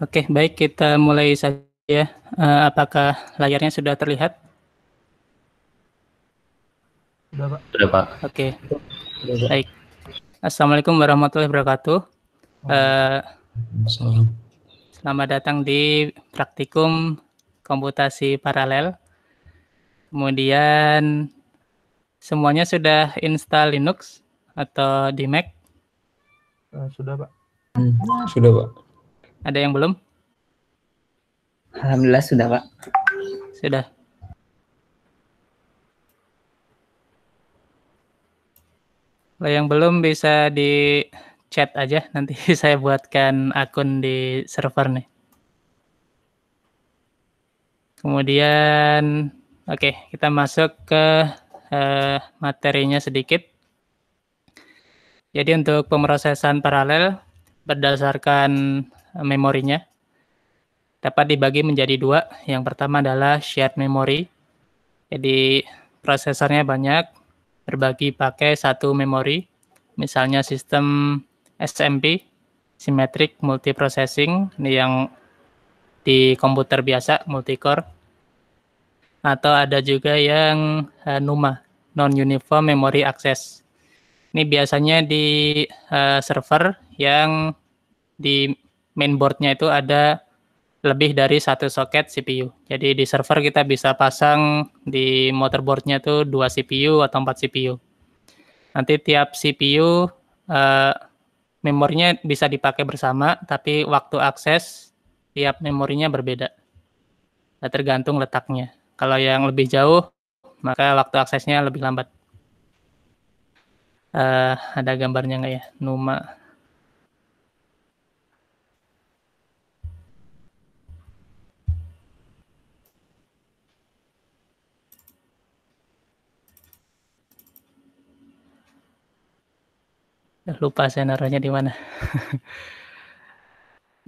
Oke, baik kita mulai saja. Uh, apakah layarnya sudah terlihat? Sudah, Pak. Sudah, Pak. Oke. Baik. Assalamualaikum warahmatullahi wabarakatuh. Uh, selamat datang di praktikum komputasi paralel. Kemudian semuanya sudah install Linux atau di Mac? Uh, sudah, Pak. Hmm, sudah, Pak. Ada yang belum? Alhamdulillah sudah, Pak. Sudah. Kalau yang belum bisa di chat aja, nanti saya buatkan akun di server nih. Kemudian, oke, okay, kita masuk ke uh, materinya sedikit. Jadi untuk pemrosesan paralel berdasarkan memorinya dapat dibagi menjadi dua. Yang pertama adalah shared memory. Jadi prosesornya banyak, berbagi pakai satu memori. Misalnya sistem SMP, symmetric multiprocessing, ini yang di komputer biasa, multicore. Atau ada juga yang uh, NUMA, Non-Uniform Memory Access. Ini biasanya di uh, server yang di mainboardnya itu ada lebih dari satu soket CPU. Jadi di server kita bisa pasang di motherboardnya itu dua CPU atau empat CPU. Nanti tiap CPU uh, memorinya bisa dipakai bersama, tapi waktu akses tiap memorinya berbeda. Nah, tergantung letaknya. Kalau yang lebih jauh, maka waktu aksesnya lebih lambat. Uh, ada gambarnya nggak ya? Numa lupa saya naruhnya di mana.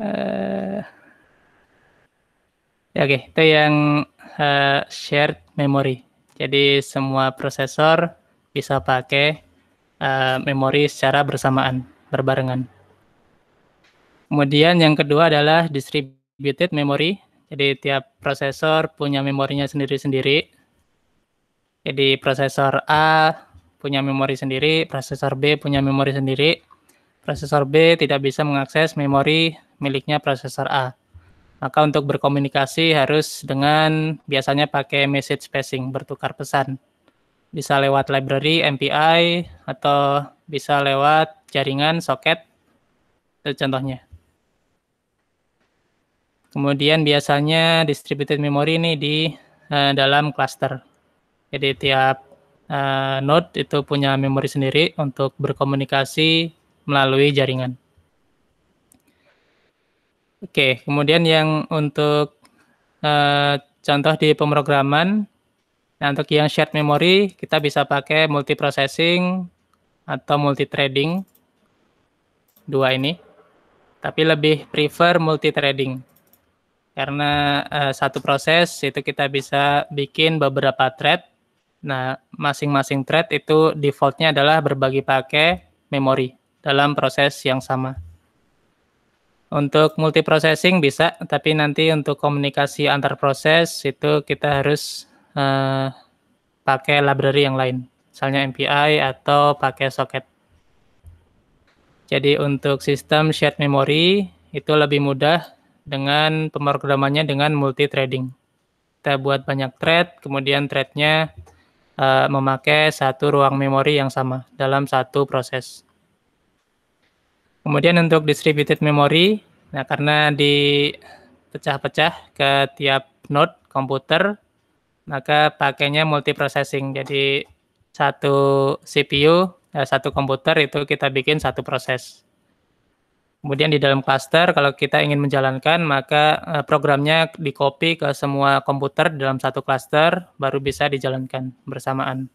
uh, ya oke, okay. itu yang uh, shared memory. Jadi semua prosesor bisa pakai uh, memori secara bersamaan, berbarengan. Kemudian yang kedua adalah distributed memory. Jadi tiap prosesor punya memorinya sendiri-sendiri. Jadi prosesor A punya memori sendiri, prosesor B punya memori sendiri. Prosesor B tidak bisa mengakses memori miliknya prosesor A. Maka untuk berkomunikasi harus dengan biasanya pakai message passing, bertukar pesan. Bisa lewat library, MPI, atau bisa lewat jaringan, soket, itu contohnya. Kemudian biasanya distributed memory ini di uh, dalam cluster. Jadi tiap uh, node itu punya memori sendiri untuk berkomunikasi melalui jaringan. Oke, kemudian yang untuk uh, contoh di pemrograman, nah untuk yang shared memory kita bisa pakai multiprocessing atau multithreading. Dua ini, tapi lebih prefer multithreading. Karena uh, satu proses itu kita bisa bikin beberapa thread Nah, masing-masing thread itu defaultnya adalah berbagi pakai memori dalam proses yang sama. Untuk multiprocessing bisa, tapi nanti untuk komunikasi antar proses itu kita harus uh, pakai library yang lain, misalnya MPI atau pakai socket. Jadi untuk sistem shared memory itu lebih mudah dengan pemrogramannya dengan multi-threading. Kita buat banyak thread, kemudian threadnya uh, memakai satu ruang memori yang sama dalam satu proses. Kemudian untuk distributed memory, nah karena dipecah-pecah ke tiap node komputer, maka pakainya multiprocessing. Jadi satu CPU, eh, satu komputer itu kita bikin satu proses. Kemudian di dalam cluster, kalau kita ingin menjalankan, maka uh, programnya di copy ke semua komputer dalam satu cluster, baru bisa dijalankan bersamaan.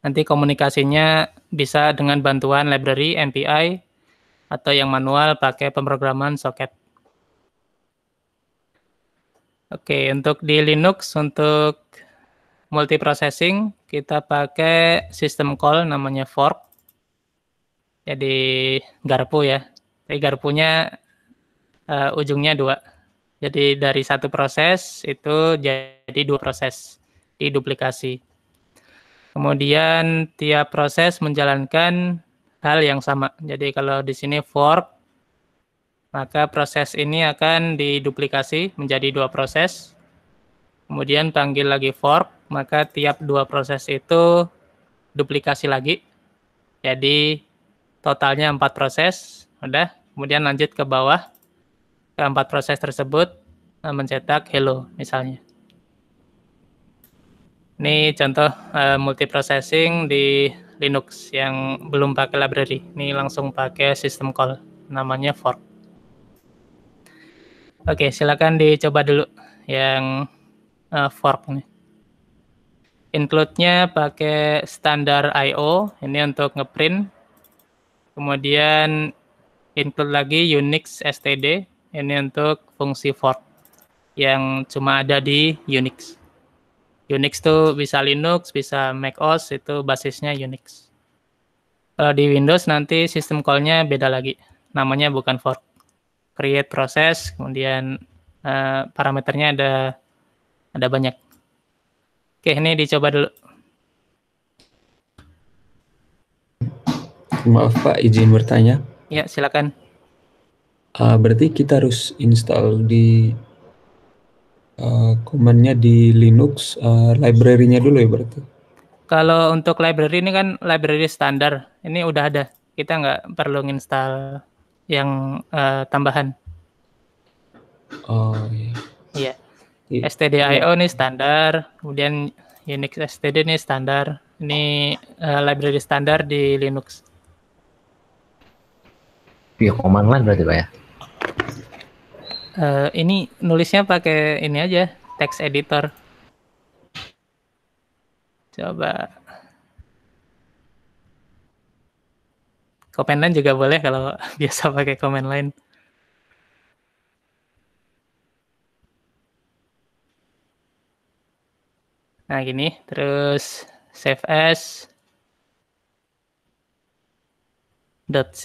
Nanti komunikasinya bisa dengan bantuan library, MPI, atau yang manual pakai pemrograman socket. Oke, untuk di Linux, untuk multiprocessing, kita pakai sistem call namanya fork. Jadi garpu ya, Egar punya uh, ujungnya dua. Jadi dari satu proses itu jadi dua proses diduplikasi. Kemudian tiap proses menjalankan hal yang sama. Jadi kalau di sini fork, maka proses ini akan diduplikasi menjadi dua proses. Kemudian panggil lagi fork, maka tiap dua proses itu duplikasi lagi. Jadi totalnya empat proses. Udah, kemudian lanjut ke bawah keempat proses tersebut eh, mencetak hello misalnya. Ini contoh uh, multiprocessing di Linux yang belum pakai library. Ini langsung pakai system call, namanya fork. Oke, silakan dicoba dulu yang uh, fork nih. Include-nya pakai standar I/O, ini untuk ngeprint. Kemudian include lagi Unix std, ini untuk fungsi fork yang cuma ada di Unix. Unix tuh bisa Linux, bisa Mac OS, itu basisnya Unix. Kalau di Windows nanti sistem call-nya beda lagi. Namanya bukan fork. Create proses, kemudian uh, parameternya ada ada banyak. Oke, ini dicoba dulu. Maaf Pak, izin bertanya. Ya, silakan. Uh, berarti kita harus install di uh, command di Linux uh, library-nya dulu ya berarti? Kalau untuk library ini kan library standar, ini udah ada. Kita nggak perlu install yang uh, tambahan. Oh iya. Iya. Yeah. stdio ini standar, kemudian Unix std ini standar. Ini uh, library standar di Linux. View command line berarti Pak ya? Uh, ini nulisnya pakai ini aja, text editor. Coba. Command line juga boleh kalau biasa pakai command line. Nah, gini, terus save as .c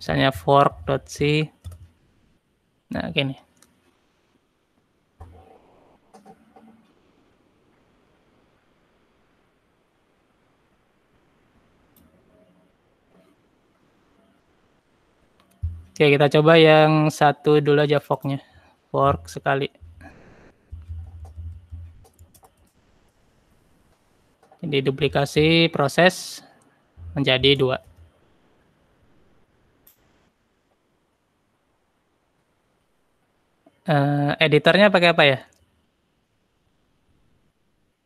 misalnya fork.c Nah, gini. Oke, kita coba yang satu dulu aja forknya. Fork sekali. Jadi duplikasi proses menjadi dua. Uh, editornya pakai apa ya?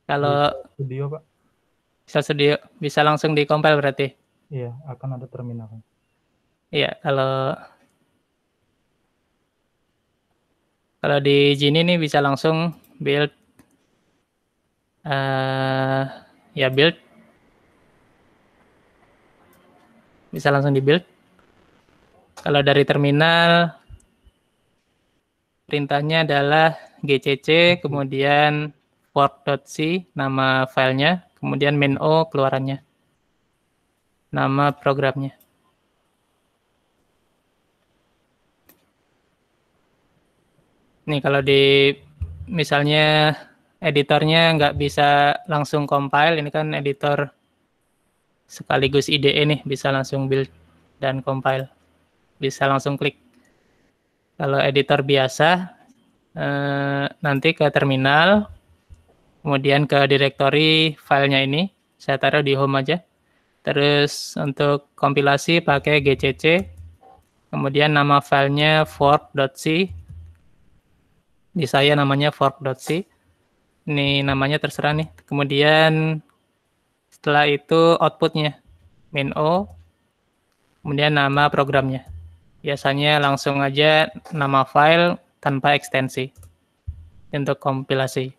Kalau Studio, Pak. Visual Studio bisa langsung di compile berarti? Iya, akan ada terminal. Iya, kalau kalau di Gini nih bisa langsung build uh, ya build bisa langsung di build. Kalau dari terminal perintahnya adalah gcc, kemudian fork.c, nama filenya, kemudian main o keluarannya, nama programnya. Nih kalau di misalnya editornya nggak bisa langsung compile, ini kan editor sekaligus IDE nih, bisa langsung build dan compile. Bisa langsung klik. Kalau editor biasa, eh, nanti ke terminal, kemudian ke directory filenya ini, saya taruh di home aja. Terus untuk kompilasi pakai gcc, kemudian nama filenya fork.c, di saya namanya fork.c, ini namanya terserah nih. Kemudian setelah itu outputnya, main o, kemudian nama programnya biasanya langsung aja nama file tanpa ekstensi untuk kompilasi.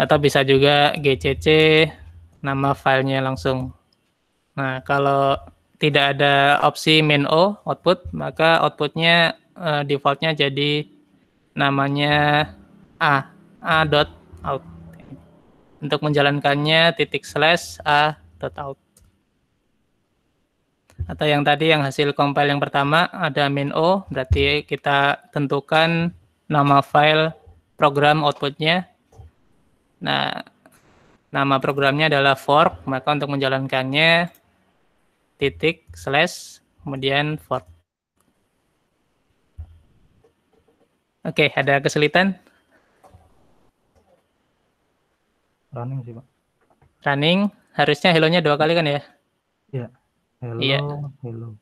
Atau bisa juga gcc nama filenya langsung. Nah, kalau tidak ada opsi main o output, maka outputnya uh, defaultnya jadi namanya a a dot out. Untuk menjalankannya titik slash a dot out. Atau yang tadi yang hasil compile yang pertama ada min o berarti kita tentukan nama file program outputnya nah nama programnya adalah fork maka untuk menjalankannya titik slash kemudian fork oke ada kesulitan Running sih, Pak. running harusnya hello-nya dua kali kan ya Iya. Hello, Iya. hello.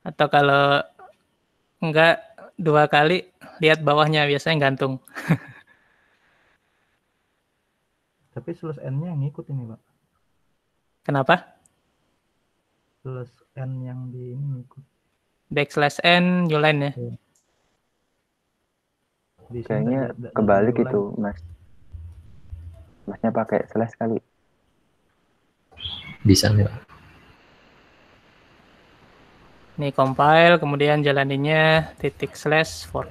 atau kalau enggak dua kali lihat bawahnya biasanya gantung Tapi slash n-nya yang ngikut ini, Pak. kenapa Slash n yang di ini ngikut. backslash n new line ya Di sini Kayaknya nggak- kebalik nggak itu, Mas. Masnya pakai slash kali. Bisa nih, Pak. Ini compile, kemudian jalaninya titik slash for.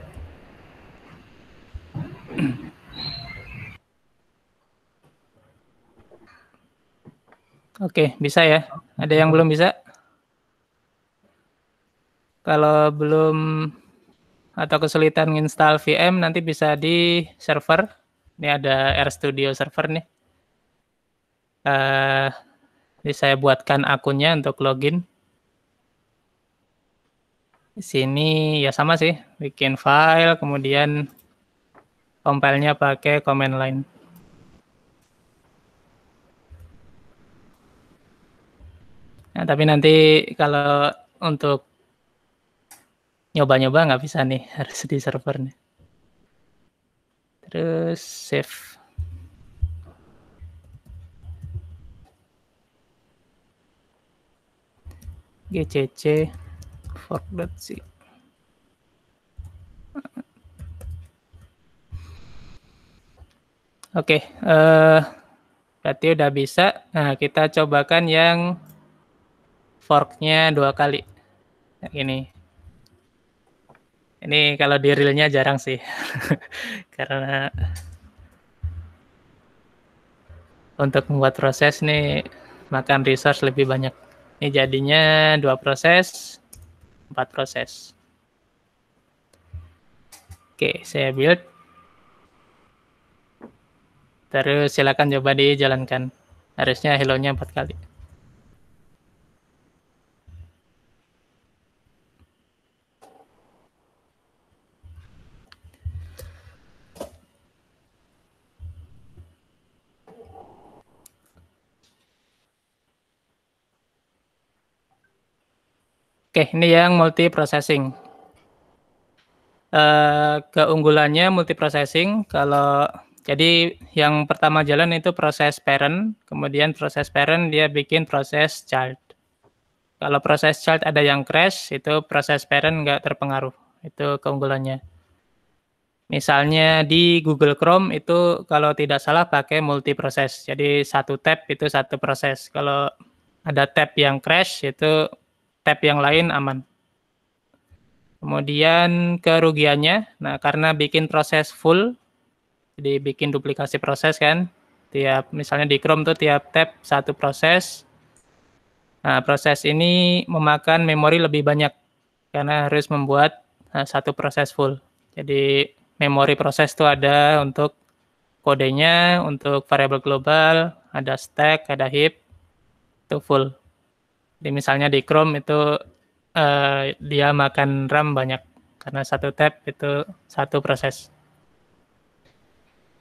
Oke, bisa ya. Ada yang belum bisa? Kalau belum atau kesulitan install VM nanti bisa di server. Ini ada RStudio server nih. Eh, ini saya buatkan akunnya untuk login. Di sini ya sama sih, bikin file, kemudian compile-nya pakai command line. Nah, tapi nanti kalau untuk nyoba-nyoba nggak bisa nih, harus di server nih. Terus save. gcc fork.c Oke, eh berarti udah bisa. Nah, kita cobakan yang forknya dua kali. Yang ini. Ini kalau di realnya jarang sih. Karena untuk membuat proses nih makan resource lebih banyak. Ini jadinya dua proses, empat proses. Oke, saya build. Terus silakan coba dijalankan. Harusnya hello-nya empat kali. Oke, ini yang multi processing. Eh, keunggulannya multi processing kalau jadi yang pertama jalan itu proses parent, kemudian proses parent dia bikin proses child. Kalau proses child ada yang crash, itu proses parent nggak terpengaruh. Itu keunggulannya. Misalnya di Google Chrome itu kalau tidak salah pakai multi proses. Jadi satu tab itu satu proses. Kalau ada tab yang crash itu tab yang lain aman. Kemudian kerugiannya, nah karena bikin proses full, jadi bikin duplikasi proses kan, tiap misalnya di Chrome tuh tiap tab satu proses. Nah proses ini memakan memori lebih banyak karena harus membuat nah, satu proses full. Jadi memori proses itu ada untuk kodenya, untuk variabel global, ada stack, ada heap, itu full. Jadi misalnya di Chrome itu eh, dia makan RAM banyak karena satu tab itu satu proses.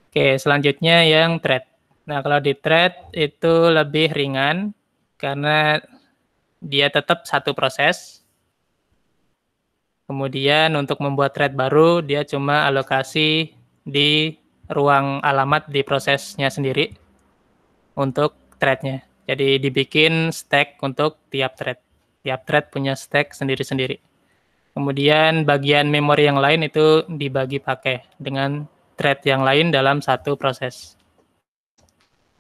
Oke, selanjutnya yang thread. Nah, kalau di thread itu lebih ringan karena dia tetap satu proses. Kemudian untuk membuat thread baru dia cuma alokasi di ruang alamat di prosesnya sendiri untuk threadnya. Jadi dibikin stack untuk tiap thread. Tiap thread punya stack sendiri-sendiri. Kemudian bagian memori yang lain itu dibagi pakai dengan thread yang lain dalam satu proses.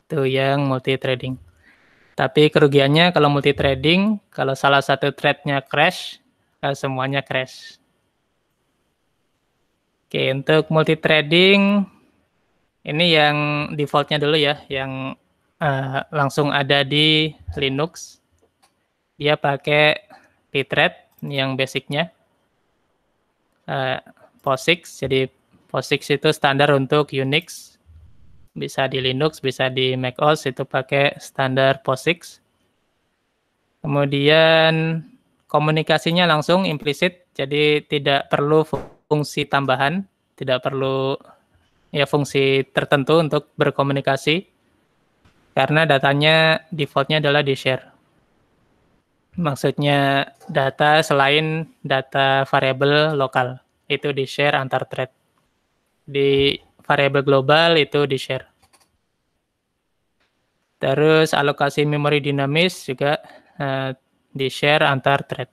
Itu yang multi threading. Tapi kerugiannya kalau multi threading, kalau salah satu threadnya crash, eh, semuanya crash. Oke, untuk multi threading ini yang defaultnya dulu ya, yang uh, langsung ada di Linux. dia pakai pthread yang basicnya uh, POSIX. Jadi POSIX itu standar untuk Unix, bisa di Linux, bisa di macOS itu pakai standar POSIX. Kemudian komunikasinya langsung implisit, jadi tidak perlu fungsi tambahan, tidak perlu ya fungsi tertentu untuk berkomunikasi karena datanya defaultnya adalah di share. Maksudnya data selain data variabel lokal itu di share antar thread. Di variabel global itu di share. Terus alokasi memori dinamis juga uh, di share antar thread.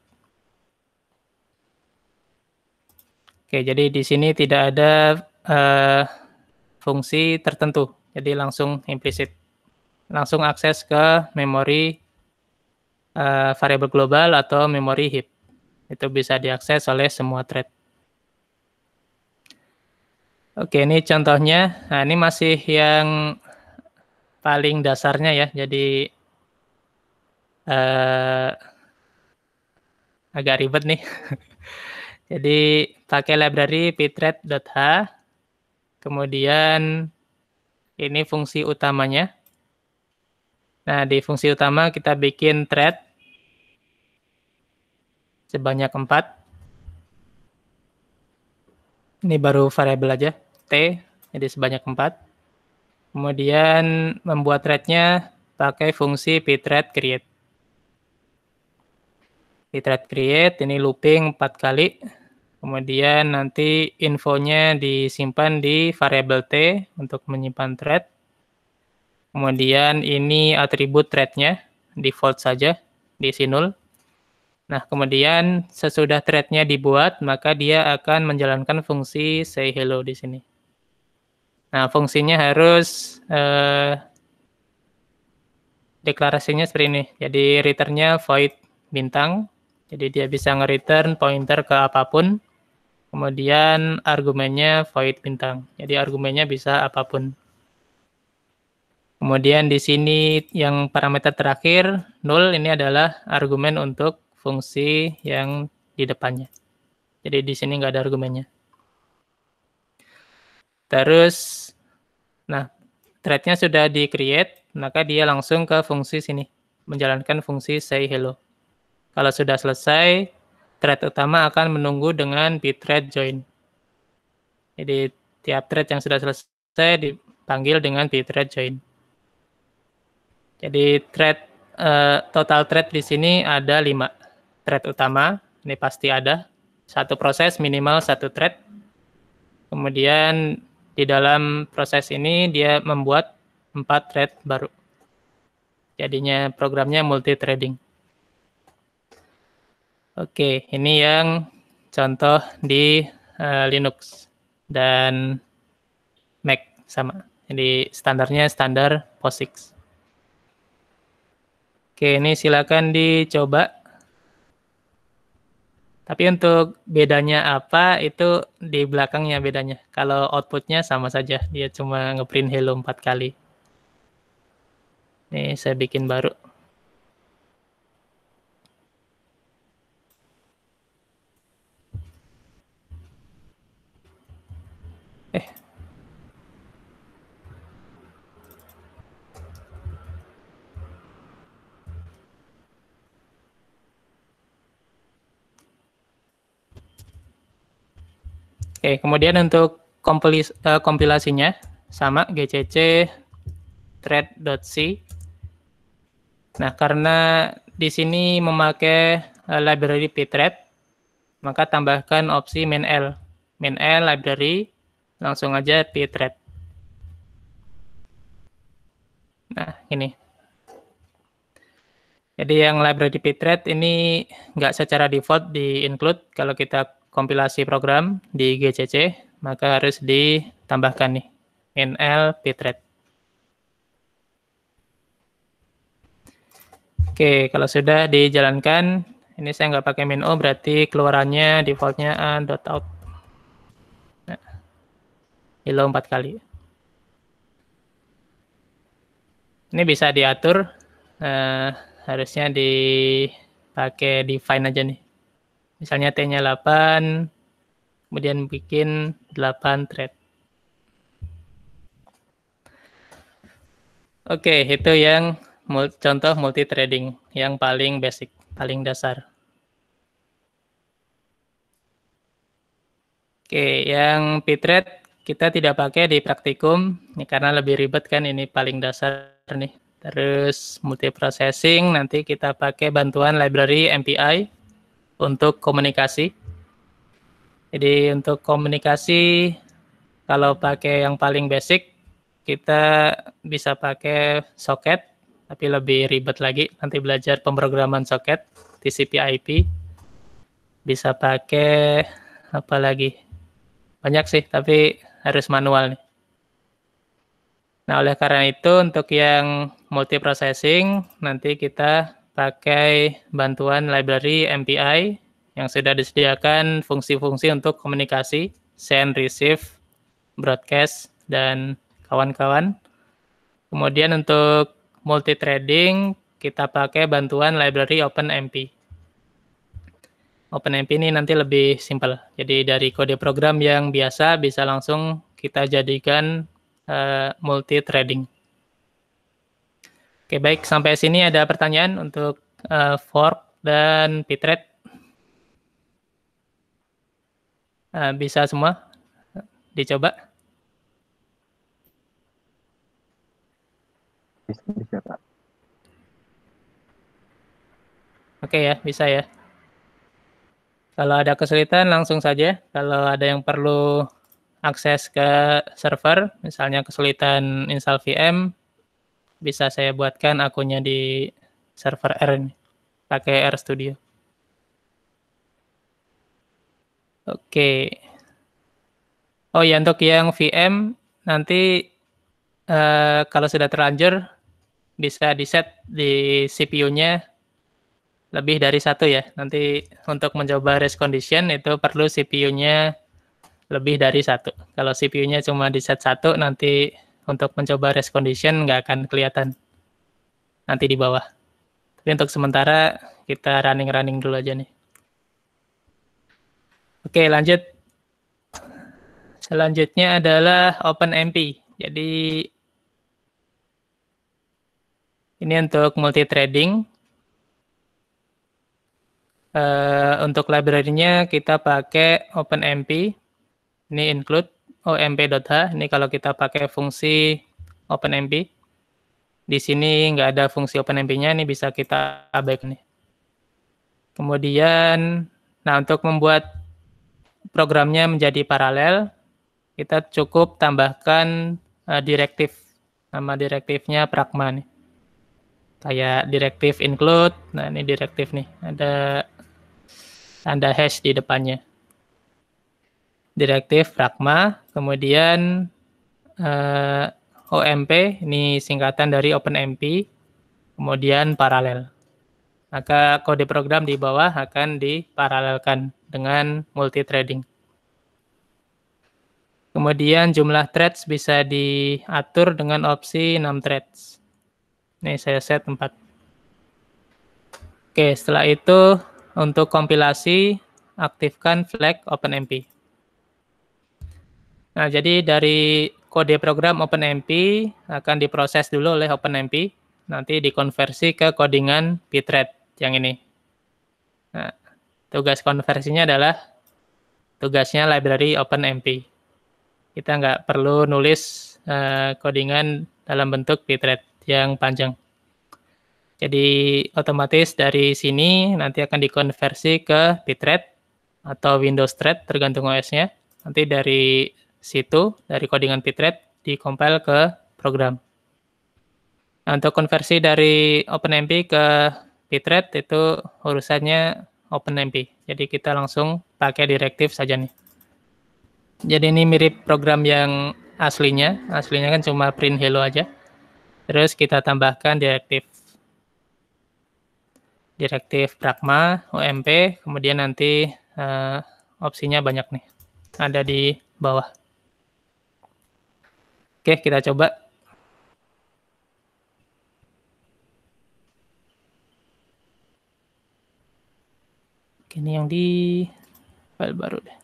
Oke, jadi di sini tidak ada uh, fungsi tertentu, jadi langsung implisit. Langsung akses ke memori uh, variabel global atau memori heap. Itu bisa diakses oleh semua thread. Oke, ini contohnya. Nah, ini masih yang paling dasarnya ya. Jadi uh, agak ribet nih. Jadi pakai library pthread.h. Kemudian ini fungsi utamanya. Nah, di fungsi utama kita bikin thread sebanyak 4. Ini baru variabel aja, T, jadi sebanyak 4. Kemudian membuat thread-nya pakai fungsi pthread create. Pthread create, ini looping 4 kali. Kemudian nanti infonya disimpan di variabel T untuk menyimpan thread. Kemudian ini atribut thread-nya, default saja, diisi null. Nah, kemudian sesudah thread-nya dibuat, maka dia akan menjalankan fungsi say hello di sini. Nah, fungsinya harus eh, deklarasinya seperti ini. Jadi return-nya void bintang. Jadi dia bisa nge-return pointer ke apa pun. Kemudian argumennya void bintang. Jadi argumennya bisa apa pun. Kemudian di sini yang parameter terakhir, null ini adalah argumen untuk fungsi yang di depannya. Jadi di sini nggak ada argumennya. Terus, nah, thread-nya sudah di-create, maka dia langsung ke fungsi sini, menjalankan fungsi say hello. Kalau sudah selesai, thread utama akan menunggu dengan pthread join. Jadi tiap thread yang sudah selesai dipanggil dengan pthread join. Jadi thread uh, total thread di sini ada 5 thread utama, ini pasti ada. Satu proses minimal satu thread. Kemudian di dalam proses ini dia membuat empat thread baru. Jadinya programnya multi-threading. Oke, ini yang contoh di uh, Linux dan Mac sama. Jadi standarnya standar POSIX. Oke, ini silakan dicoba tapi untuk bedanya apa itu di belakangnya bedanya. Kalau outputnya sama saja, dia cuma ngeprint hello 4 kali. Nih saya bikin baru. Oke, kemudian untuk kompilis, uh, kompilasinya sama gcc thread.c. Nah, karena di sini memakai uh, library pthread, maka tambahkan opsi main-l. Main-l library, langsung aja pthread. Nah, ini. Jadi yang library pthread ini nggak secara default di include kalau kita kompilasi program di GCC, maka harus ditambahkan nih nl pthread. Oke, kalau sudah dijalankan, ini saya nggak pakai min o, berarti keluarannya defaultnya a.out. Nah, hello empat kali. Ini bisa diatur, uh, harusnya di pakai define aja nih. Misalnya T-nya 8, kemudian bikin 8 thread. Oke, itu yang contoh multi threading yang paling basic, paling dasar. Oke, yang pthread kita tidak pakai di praktikum ini karena lebih ribet kan ini paling dasar nih. Terus multiprocessing nanti kita pakai bantuan library MPI untuk komunikasi. Jadi untuk komunikasi kalau pakai yang paling basic kita bisa pakai socket tapi lebih ribet lagi nanti belajar pemrograman socket TCP/IP bisa pakai apa lagi banyak sih, tapi harus manual nih. Nah, oleh karena itu untuk yang multiprocessing nanti kita pakai bantuan library MPI yang sudah disediakan fungsi-fungsi untuk komunikasi, send, receive, broadcast, dan kawan-kawan. Kemudian untuk multithreading kita pakai bantuan library OpenMP. OpenMP ini nanti lebih simpel. Jadi dari kode program yang biasa bisa langsung kita jadikan uh, multi-threading. Oke, baik. Sampai sini ada pertanyaan untuk uh, fork dan pthread. Uh, bisa semua dicoba? Bisa, bisa Pak. Oke ya, bisa ya. Kalau ada kesulitan langsung saja. Kalau ada yang perlu akses ke server, misalnya kesulitan install VM, bisa saya buatkan akunnya di server R ini, pakai R Studio. Oke. Oh ya, untuk yang VM, nanti eh, kalau sudah terlanjur, bisa di set di CPU-nya lebih dari satu ya. Nanti untuk mencoba race condition itu perlu CPU-nya lebih dari satu. Kalau CPU-nya cuma di set satu, nanti untuk mencoba race condition nggak akan kelihatan. Nanti di bawah. Tapi untuk sementara kita running-running dulu aja nih. Oke, lanjut. Selanjutnya adalah OpenMP. Jadi ini untuk multi-threading Uh, untuk library-nya kita pakai OpenMP. Ini include omp.h. Ini kalau kita pakai fungsi OpenMP. Di sini nggak ada fungsi OpenMP-nya, ini bisa kita abaikan nih. Kemudian, nah untuk membuat programnya menjadi paralel, kita cukup tambahkan uh, direktif. Nama direktifnya pragma nih. Kayak direktif include, nah ini direktif nih. Ada tanda hash di depannya. Direktif pragma, kemudian uh, eh, OMP, ini singkatan dari OpenMP, kemudian paralel. Maka kode program di bawah akan diparalelkan dengan multithreading. Kemudian jumlah threads bisa diatur dengan opsi 6 threads. Ini saya set 4. Oke, setelah itu untuk kompilasi, aktifkan flag OpenMP. Nah, jadi dari kode program OpenMP akan diproses dulu oleh OpenMP, nanti dikonversi ke codingan pthread yang ini. Nah, tugas konversinya adalah tugasnya library OpenMP. Kita nggak perlu nulis uh, codingan dalam bentuk pthread yang panjang. Jadi otomatis dari sini nanti akan dikonversi ke pthread atau Windows thread tergantung OS-nya. Nanti dari situ, dari codingan pthread, dikompil ke program. Nah, untuk konversi dari OpenMP ke pthread itu urusannya OpenMP. Jadi kita langsung pakai direktif saja nih. Jadi ini mirip program yang aslinya. Aslinya kan cuma print hello aja. Terus kita tambahkan direktif direktif pragma, OMP, kemudian nanti uh, opsinya banyak nih. Ada di bawah. Oke, kita coba. Ini yang di file baru deh.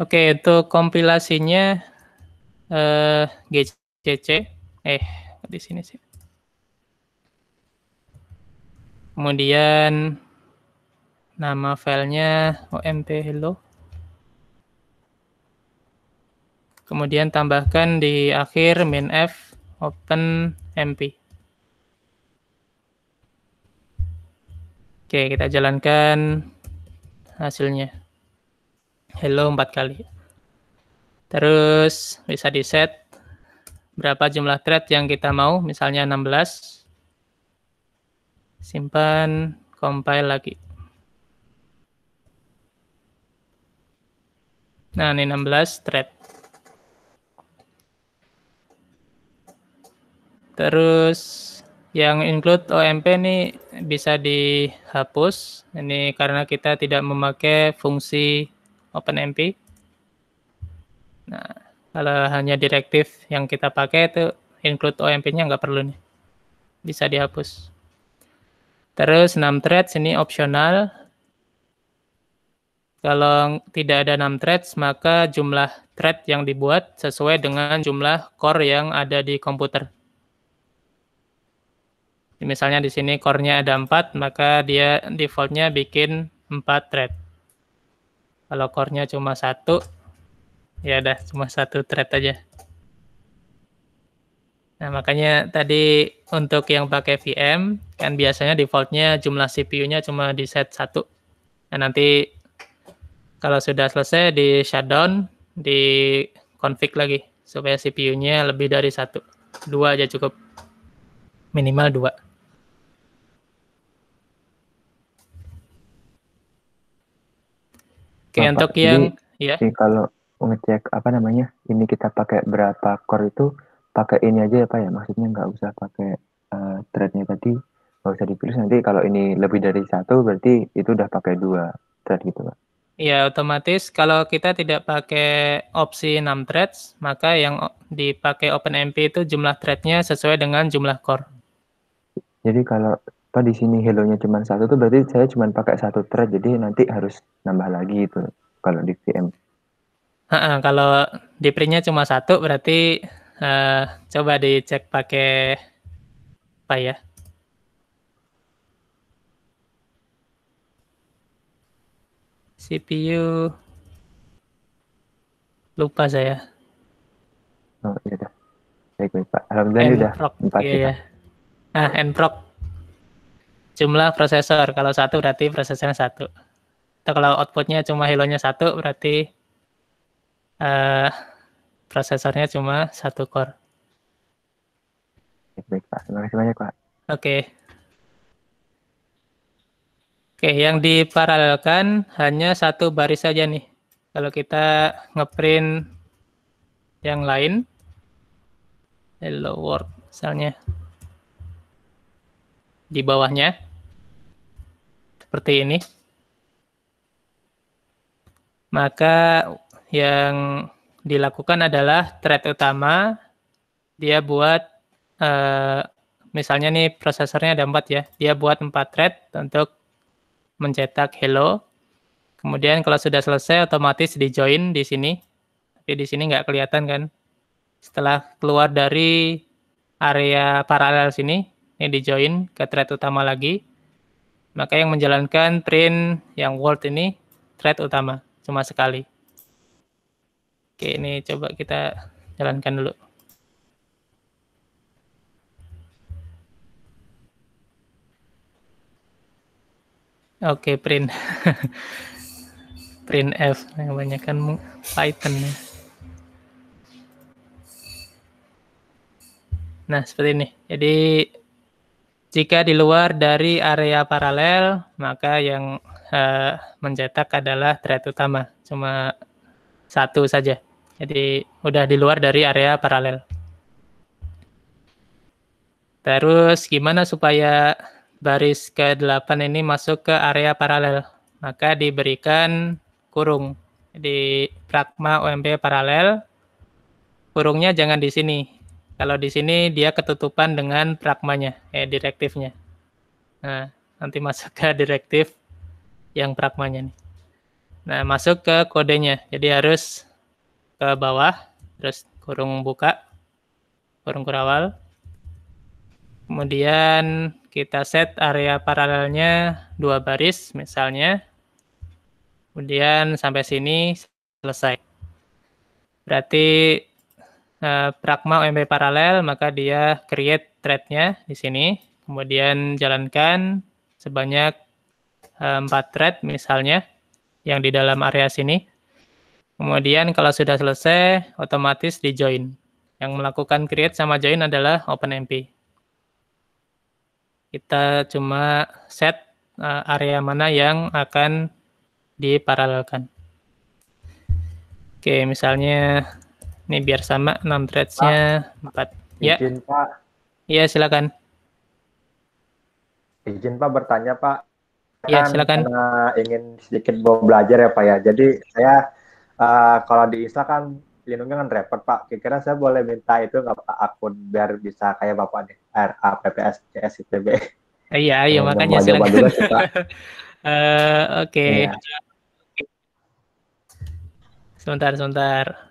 Oke, untuk kompilasinya eh, GCC, eh di sini sih. Kemudian nama filenya omp hello. Kemudian tambahkan di akhir minf open mp. Oke, kita jalankan hasilnya hello empat kali. Terus bisa di set berapa jumlah thread yang kita mau, misalnya 16. Simpan, compile lagi. Nah, ini 16 thread. Terus yang include OMP ini bisa dihapus. Ini karena kita tidak memakai fungsi OpenMP. Nah, kalau hanya direktif yang kita pakai itu include OMP-nya nggak perlu nih. Bisa dihapus. Terus 6 threads ini opsional. Kalau tidak ada 6 threads, maka jumlah thread yang dibuat sesuai dengan jumlah core yang ada di komputer. Misalnya di sini core-nya ada 4, maka dia default-nya bikin 4 thread. Kalau core-nya cuma satu, ya udah cuma satu thread aja. Nah, makanya tadi untuk yang pakai VM, kan biasanya default-nya jumlah CPU-nya cuma di set satu. Nah, nanti kalau sudah selesai di shutdown, di config lagi, supaya CPU-nya lebih dari satu. Dua aja cukup. Minimal dua. Oke, untuk yang ya. Jadi kalau ngecek apa namanya, ini kita pakai berapa core itu pakai ini aja ya Pak ya. Maksudnya nggak usah pakai eh, threadnya tadi, nggak usah dipilih. Nanti kalau ini lebih dari satu berarti itu udah pakai dua thread gitu Pak. Ya, otomatis kalau kita tidak pakai opsi 6 threads, maka yang dipakai OpenMP itu jumlah threadnya sesuai dengan jumlah core. Jadi kalau Pak di sini hello-nya cuma satu tuh berarti saya cuma pakai satu thread. Jadi nanti harus nambah lagi itu kalau di VM. Ha-ha, kalau di print-nya cuma satu, berarti eh, coba dicek pakai apa ya? CPU lupa saya. Oh iya dah. Baik baik Pak. Alhamdulillah ini udah Nproc, empat ya. Ah, nproc. Jumlah prosesor. Kalau satu berarti prosesornya satu. Atau kalau outputnya cuma hello-nya satu, berarti eh prosesornya cuma satu core. Baik, baik Pak. Terima kasih banyak Pak. Oke. Oke, yang diparalelkan hanya satu baris saja nih. Kalau kita ngeprint yang lain, hello world misalnya, di bawahnya, seperti ini. Maka yang dilakukan adalah thread utama, dia buat eh, misalnya nih prosesornya ada empat ya, dia buat empat thread untuk mencetak hello. Kemudian kalau sudah selesai otomatis di join di sini. Tapi di sini nggak kelihatan kan. Setelah keluar dari area paralel sini, ini di join ke thread utama lagi. Maka yang menjalankan print yang world ini thread utama cuma sekali. Oke, ini coba kita jalankan dulu. Oke, print. print F. Kebanyakan Python ya. Nah, seperti ini. Jadi, jika di luar dari area paralel, maka yang eh, mencetak adalah thread utama. Cuma satu saja. Jadi udah di luar dari area paralel. Terus gimana supaya baris ke-8 ini masuk ke area paralel? Maka diberikan kurung. Jadi pragma OMP paralel, kurungnya jangan di sini. Kalau di sini dia ketutupan dengan pragmanya, eh direktifnya. Nah, nanti masuk ke direktif yang pragmanya nih. Nah, masuk ke kodenya. Jadi harus ke bawah, terus kurung buka, kurung kurawal. Kemudian kita set area paralelnya dua baris misalnya. Kemudian sampai sini selesai. Berarti eh, pragma OMP paralel, maka dia create thread-nya di sini. Kemudian jalankan sebanyak eh, 4 thread misalnya yang di dalam area sini. Kemudian kalau sudah selesai, otomatis di join. Yang melakukan create sama join adalah OpenMP. Kita cuma set uh, area mana yang akan diparalelkan. Oke, misalnya ini biar sama 6 threads-nya 4. Ya, Izin Pak, iya silakan. izin Pak bertanya Pak. Iya, Kan silakan. Karena ingin sedikit mau belajar ya Pak ya. Jadi saya eh, kalau di Insta kan lindungnya kan repot Pak. Kira-kira saya boleh minta itu nggak Pak akun biar bisa kayak Bapak nih. RA PPS CS ITB. Iya, iya makanya silakan. dulu sih, Pak. Eh, Oke. Iya. Sebentar, sebentar.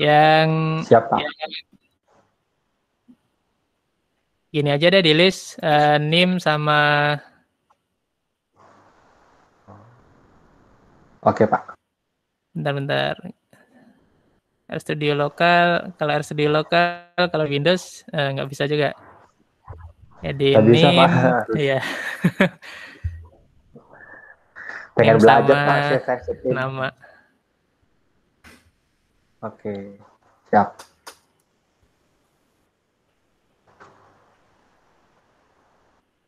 Yang Siap Pak. gini aja deh di list eh, NIM sama Oke Pak. bentar-bentar. RStudio lokal, kalau RStudio lokal, kalau Windows eh, nggak bisa juga. Jadi Nggak bisa, NIM, Pak. iya, Pengen Yang belajar sama Pak. Nama. Oke. Siap.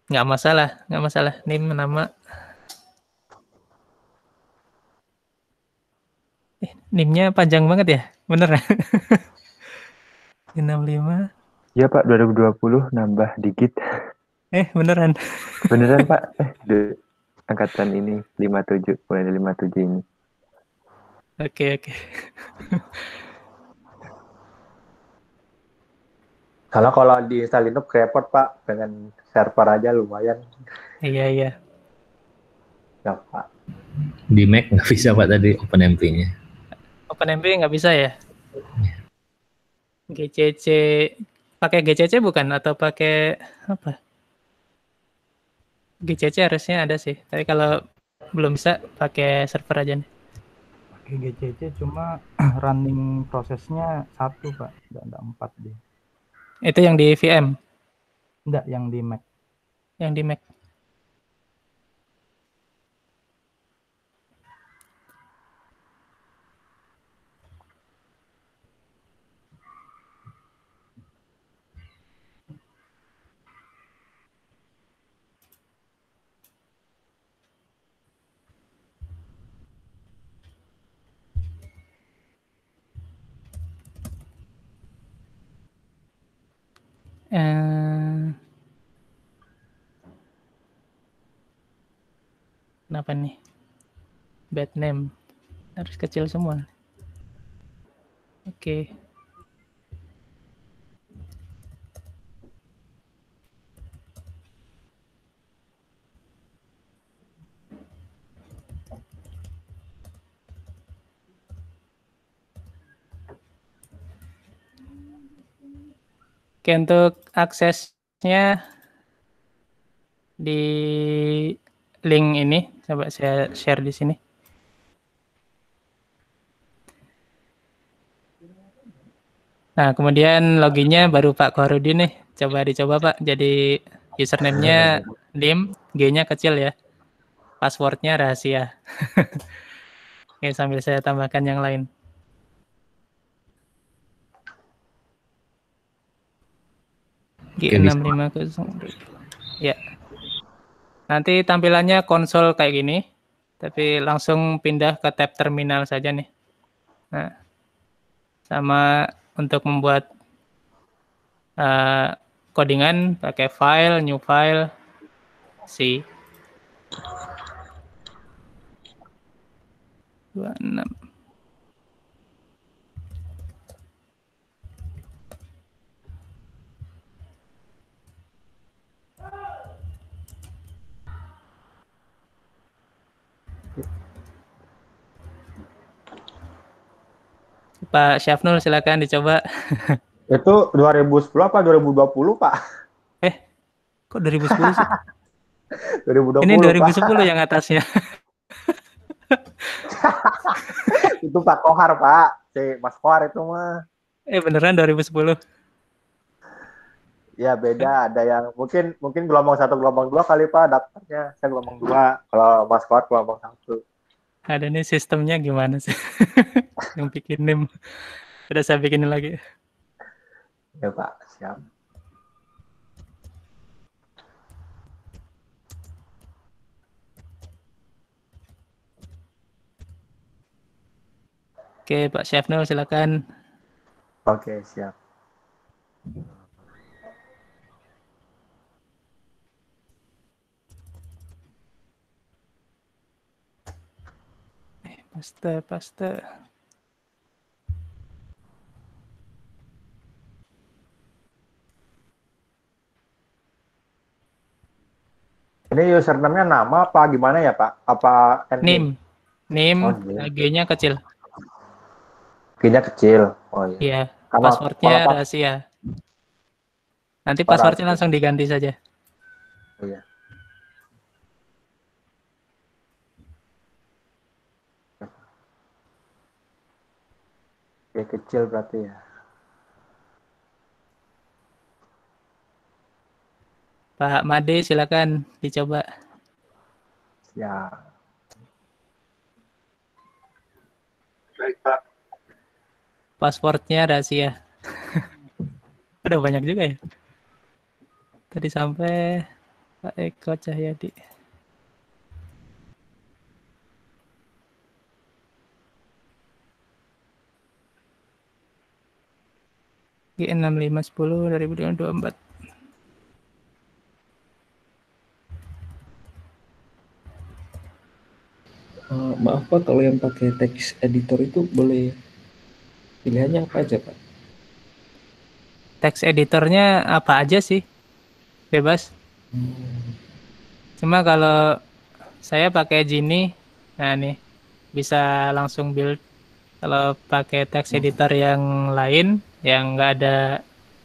Nggak masalah, nggak masalah. NIM nama. Eh, NIM-nya panjang banget ya? Bener ya? 65. Ya Pak, 2020 nambah digit. Eh, beneran. Beneran Pak? Eh, angkatan ini 57, mulai dari 57 ini. Oke, oke. Kalau kalau di install Linux repot Pak. Pengen server aja lumayan. Iya, iya. Ya Pak. Di Mac nggak bisa Pak tadi OpenMP-nya. OpenMP nggak bisa ya? GCC pakai GCC bukan atau pakai apa? GCC harusnya ada sih. Tapi kalau belum bisa pakai server aja nih. Pakai GCC cuma running prosesnya satu Pak, enggak, enggak empat deh. Itu yang di VM, Enggak yang di Mac. yang di Mac. Eh, kenapa nih? Bad name. Harus kecil semua. Oke. Oke, untuk aksesnya di link ini, coba saya share di sini. Nah, kemudian loginnya baru Pak Koharudin nih. Coba dicoba Pak. Jadi username-nya dim, G-nya kecil ya. Passwordnya rahasia. Oke, sambil saya tambahkan yang lain. Oke, bisa. G6500. Ya. Nanti tampilannya konsol kayak gini, tapi langsung pindah ke tab terminal saja nih. Nah, sama untuk membuat uh, codingan pakai file, new file, C. 26. Pak Syafnul silakan dicoba. Itu 2010 apa 2020, Pak? Eh, kok 2010 sih? 2020. Ini 2010 Pak. yang atasnya. itu Pak Kohar, Pak. Si Mas Kohar itu mah. Eh beneran 2010. Ya beda, ada yang mungkin mungkin gelombang satu gelombang dua kali Pak daftarnya. Saya gelombang dua, kalau Mas Kohar gelombang satu. Ada nih sistemnya gimana sih? yang bikin NIM. Udah saya bikinin lagi. Ya Pak, siap. Oke, Pak Syafnul silakan. Oke, siap. Paste, paste. Ini username-nya nama apa gimana ya Pak? Apa NIM. NIM, Oh. G-nya kecil. G-nya kecil. Oh iya. Iya, Kalau- passwordnya rahasia. Nanti passwordnya langsung diganti saja. Oh, iya. G kecil berarti ya. Pak Made silakan dicoba. Ya. Passwordnya rahasia. Udah banyak juga ya. Tadi sampai Pak Eko Cahyadi. G6510 2024. Eh, maaf Pak, kalau yang pakai text editor itu boleh pilihannya apa aja Pak? Text editornya apa aja sih? Bebas. Cuma kalau saya pakai Gini, nah nih bisa langsung build. Kalau pakai text editor yang lain yang nggak ada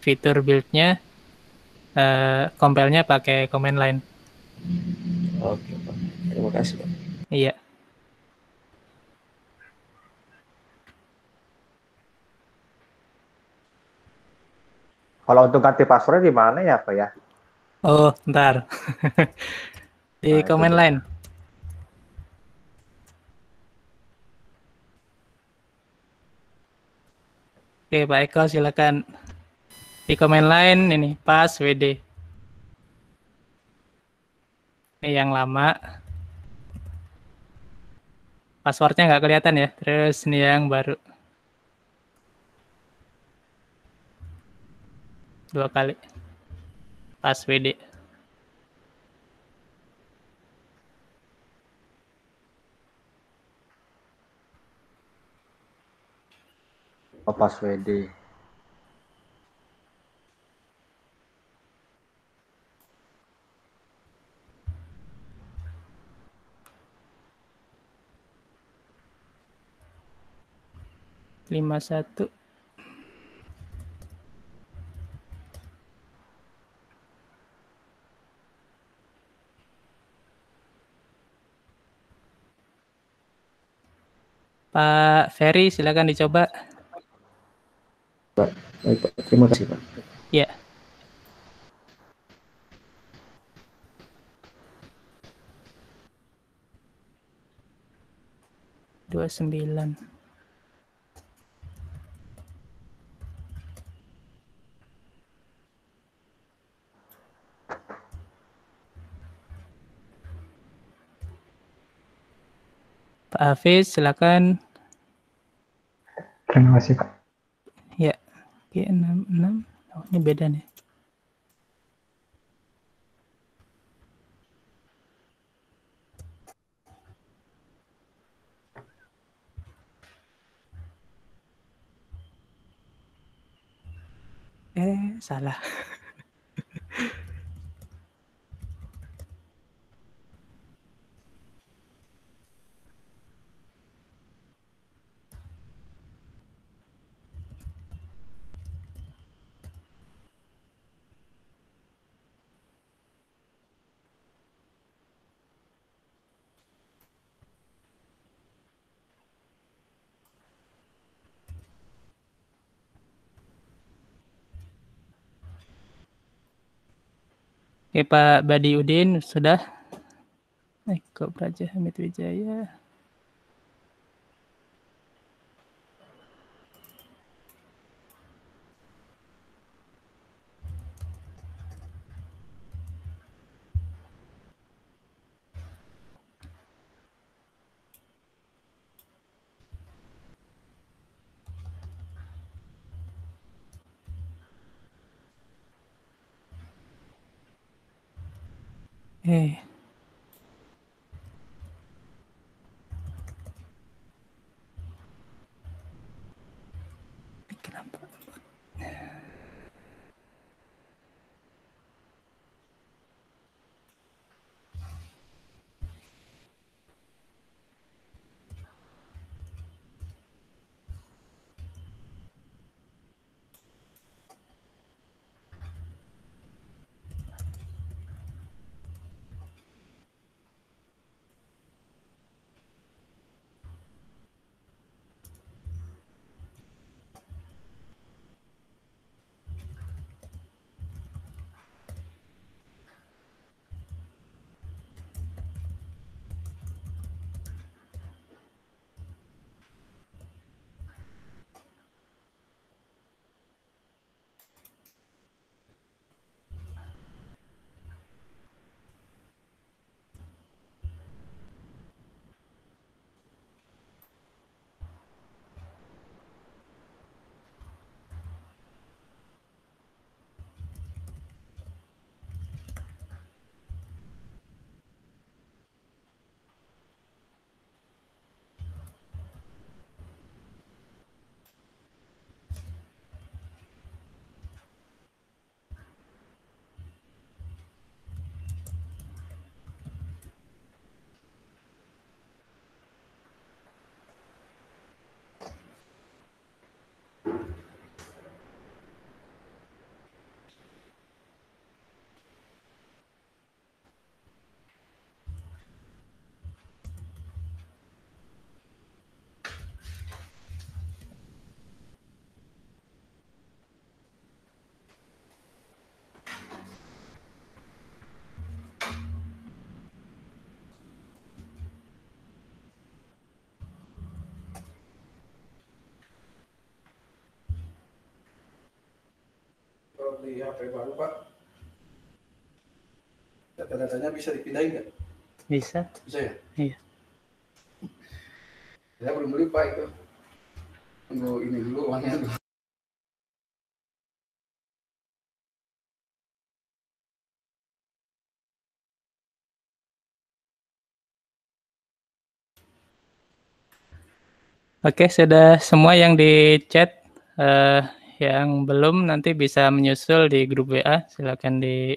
fitur buildnya, eh, compile-nya pakai command line. Oke Pak, terima kasih Pak. Iya. Kalau untuk ganti password di mana ya Pak ya? Oh, ntar. Di Nah, itu command dia. line. Oke, Pak Eko silakan. Di command line ini pas WD. Ini yang lama. Passwordnya nggak kelihatan ya. Terus ini yang baru. Dua kali. Pas WD. Pas WD. lima satu Pak Ferry silakan dicoba. Baik Pak, terima kasih Pak. Ya. Dua sembilan. Pak Hafiz silakan. Terima kasih Pak. G66. Oh, ini beda nih. Eh, salah. Oke, Pak Badi Udin sudah. Eko Praja Hamid Wijaya. Eh. Di HP baru Pak, data-datanya bisa dipindahin nggak? Bisa? Bisa ya? Iya. Saya belum beli Pak itu. Tunggu ini dulu uangnya dulu. Oke, sudah semua yang di chat. eh, yang belum nanti bisa menyusul di grup WA. Silakan di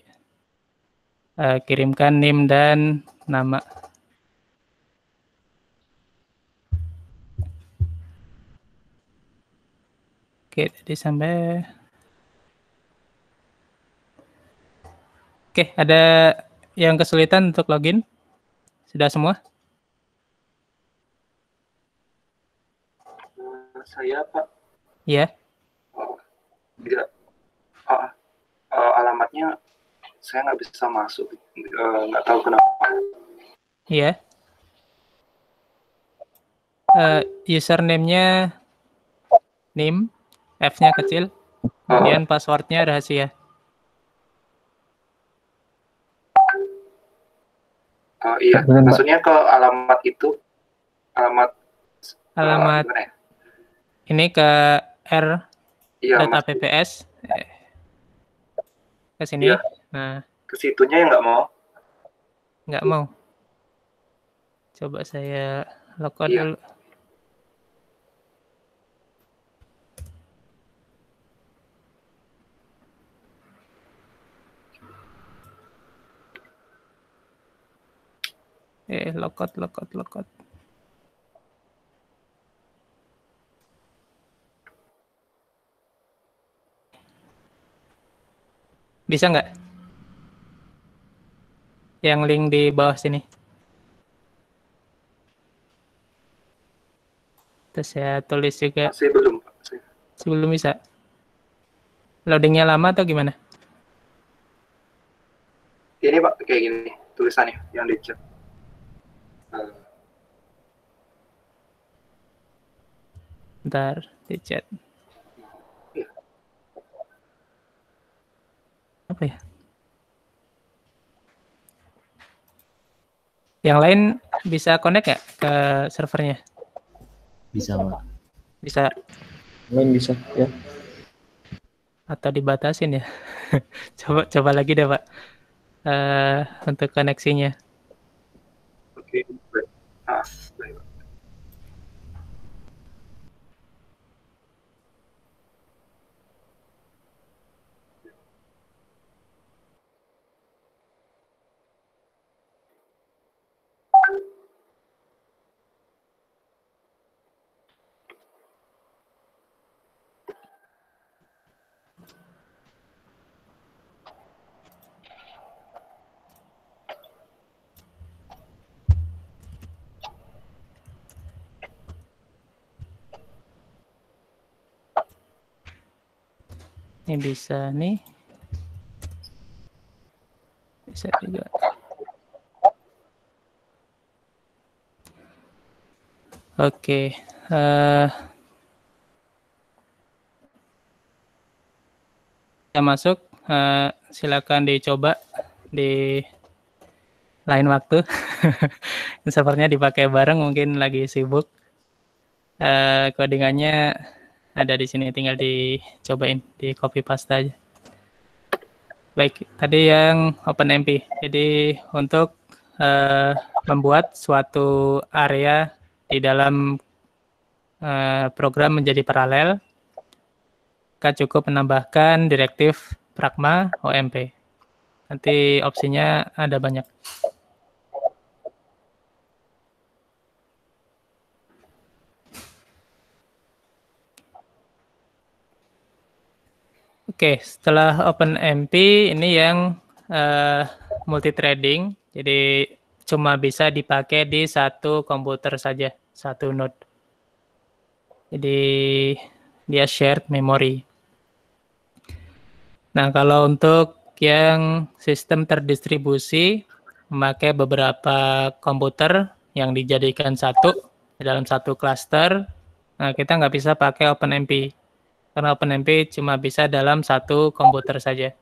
eh, kirimkan NIM dan nama. Oke, tadi sampai Oke, ada yang kesulitan untuk login? Sudah semua? saya pak Iya. Tidak. Ah, ah, alamatnya saya nggak bisa masuk. Eh, nggak tahu kenapa. Iya. Eh, username-nya NIM, F-nya kecil, kemudian passwordnya rahasia. Oh, iya. Benar, maksudnya ke alamat itu alamat eh, Alamat ya? ini ke R Iya, data. PPS eh, ke sini. Iya. Nah, Ke situnya yang nggak mau. nggak mau. Coba saya lockout Iya. dulu. Eh, lockout, lockout, lockout. Bisa nggak? Yang link di bawah sini. Terus saya tulis juga Masih belum, Pak. Saya- sebelum bisa. Loadingnya lama atau gimana? Ini Pak, kayak gini tulisannya yang di chat. Eh, Ntar di chat. Apa ya? Yang lain bisa connect nggak ke servernya? Bisa, Pak. Bisa Lain bisa ya. atau dibatasin ya? coba coba lagi deh Pak. Eh untuk koneksinya. Oke, baik. Ah, baik, Pak. Ini bisa nih. Bisa juga. Oke. eh kita masuk. eh, silakan dicoba di lain waktu. Servernya dipakai bareng mungkin lagi sibuk. Eh codingannya ada di sini tinggal dicobain di copy paste aja. Baik, tadi yang OpenMP. Jadi untuk eh, membuat suatu area di dalam eh, program menjadi paralel, kita cukup menambahkan direktif pragma OMP. Nanti opsinya ada banyak. Oke, setelah OpenMP ini yang eh, multi-threading, jadi cuma bisa dipakai di satu komputer saja, satu node. Jadi dia shared memory. Nah, kalau untuk yang sistem terdistribusi, memakai beberapa komputer yang dijadikan satu dalam satu cluster, nah kita nggak bisa pakai OpenMP karena OpenMP cuma bisa dalam satu komputer saja.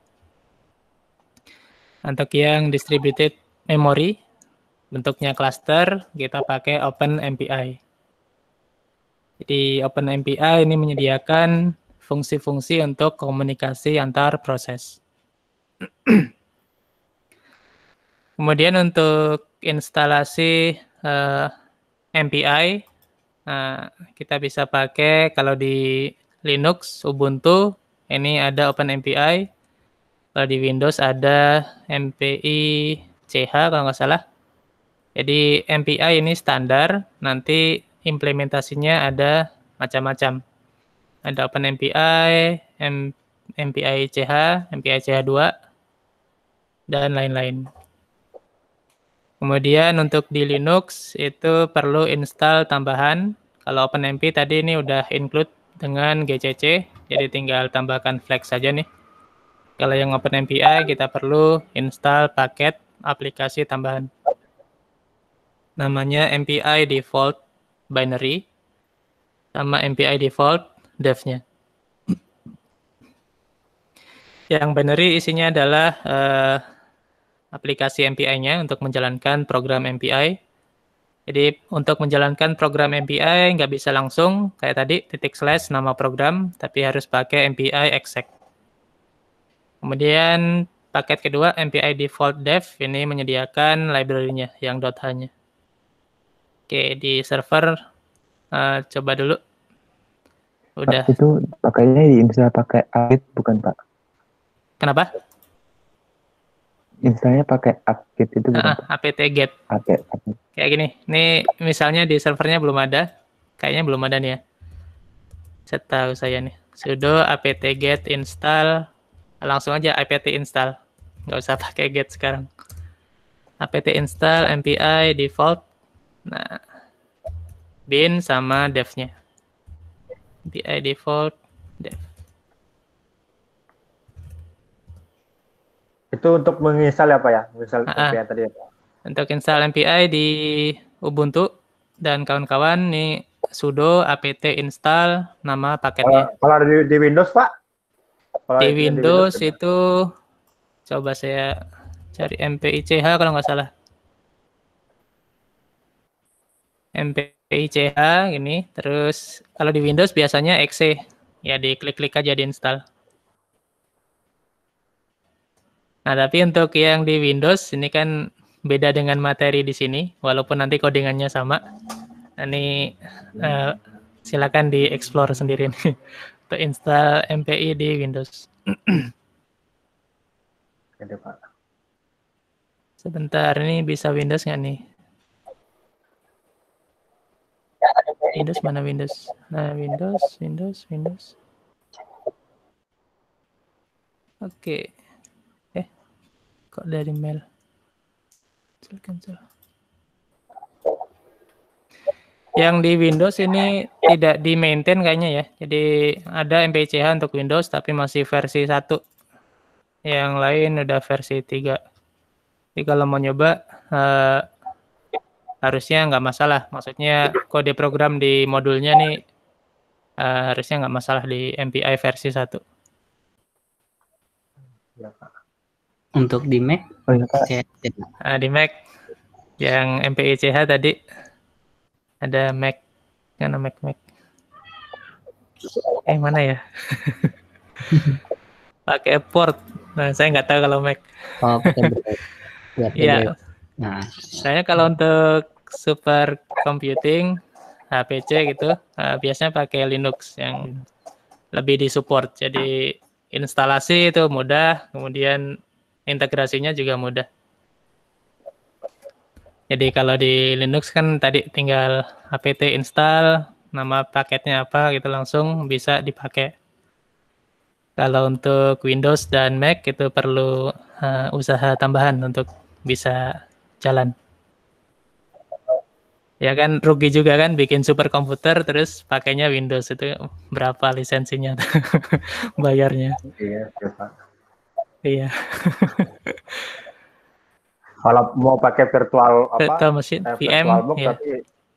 Untuk yang distributed memory, bentuknya cluster, kita pakai OpenMPI. Jadi OpenMPI ini menyediakan fungsi-fungsi untuk komunikasi antar proses. Kemudian untuk instalasi eh, MPI, nah, kita bisa pakai kalau di Linux, Ubuntu, ini ada OpenMPI. Kalau di Windows ada MPI CH kalau nggak salah. Jadi MPI ini standar, nanti implementasinya ada macam-macam. Ada OpenMPI, M MPI CH, MPI CH2, dan lain-lain. Kemudian untuk di Linux itu perlu install tambahan. Kalau OpenMP tadi ini udah include dengan GCC, jadi tinggal tambahkan flag saja nih. Kalau yang OpenMPI kita perlu install paket aplikasi tambahan. Namanya MPI default binary sama MPI default devnya. Yang binary isinya adalah eh, aplikasi MPI-nya untuk menjalankan program MPI. Jadi untuk menjalankan program MPI nggak bisa langsung kayak tadi titik slash nama program, tapi harus pakai MPI exec. Kemudian paket kedua MPI default dev ini menyediakan library-nya yang .h-nya. Oke, di server uh, coba dulu. Udah. Pak, itu pakainya install pakai apt bukan Pak? Kenapa? Installnya pakai apt itu bukan? Uh, apt get. Apt, apt. Kayak gini. Ini misalnya di servernya belum ada. Kayaknya belum ada nih ya. Saya tahu saya nih. sudo apt get install. Langsung aja apt install. Nggak usah pakai get sekarang. apt install mpi default. Nah, bin sama devnya. mpi default dev. Itu untuk menginstal Pak ya? Menginstal Ah, ah. MPI tadi ya Pak? Untuk install MPI di Ubuntu dan kawan-kawan nih sudo apt install nama Kalau, paketnya. kalau di, di Windows Pak? Kalau Di Windows gimana? itu coba saya cari MPICH kalau nggak salah. MPICH ini terus kalau di Windows biasanya exe ya diklik-klik aja di install. Nah, tapi untuk yang di Windows ini kan beda dengan materi di sini walaupun nanti codingannya sama. Ini eh, silakan di-explore sendiri nih untuk install MPI di Windows. Pak. Sebentar, ini bisa Windows nggak nih? Windows mana Windows? Nah, Windows, Windows, Windows. Oke. Eh, kok dari mail? Yang di Windows ini tidak di maintain kayaknya ya. Jadi ada MPCH untuk Windows tapi masih versi 1. Yang lain udah versi 3. Jadi kalau mau nyoba eh, harusnya nggak masalah. Maksudnya kode program di modulnya nih eh, harusnya nggak masalah di MPI versi 1. Ya, Pak. Untuk di Mac, Oh iya saya Ah, di Mac yang MPICH tadi. Ada Mac. Mana Mac Mac. Eh mana ya? Pakai port. Nah saya nggak tahu kalau Mac. Oh, Iya. Braille. Nah, saya kalau untuk super computing HPC gitu eh, biasanya pakai Linux yang lebih disupport. Jadi instalasi itu mudah kemudian integrasinya juga mudah. Jadi kalau di Linux kan tadi tinggal apt install nama paketnya apa gitu langsung bisa dipakai. Kalau untuk Windows dan Mac itu perlu eh, usaha tambahan untuk bisa jalan. Ya kan rugi juga kan bikin super komputer terus pakainya Windows itu berapa lisensinya bayarnya. Iya, iya, Pak. Iya. Kalau mau pakai virtual apa? virtual machine eh, VM VirtualBox ya tapi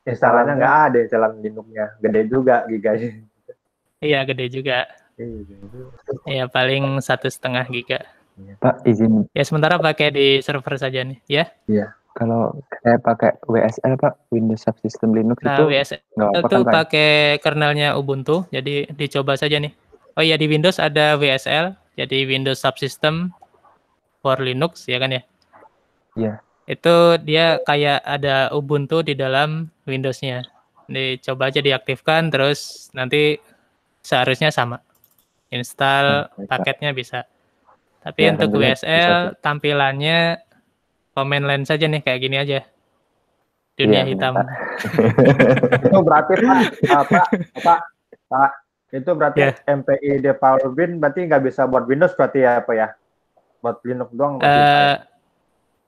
instalannya nggak ada instalan Linux-nya. Gede juga giganya. iya gede juga. Ya paling satu setengah giga. Pak izin. Ya sementara pakai di server saja nih ya. Kalau saya pakai WSL Pak, Windows Subsystem Linux nah itu WS nggak apa itu kan Pak? pakai kernelnya Ubuntu jadi dicoba saja nih. Oh iya di Windows ada WSL jadi Windows Subsystem for Linux ya kan ya? Iya. itu dia kayak ada Ubuntu di dalam Windows-nya. Dicoba aja diaktifkan terus nanti seharusnya sama. Install Hmm, paketnya bisa. Tapi Ya, untuk bisa, WSL tampilannya command line saja nih kayak gini aja. Dunia Iya, hitam. itu berarti Pak, Pak, Pak, Pak, itu berarti Ya. MPI de Power Bin berarti nggak bisa buat Windows berarti ya Pak ya? Buat Linux doang. Eh,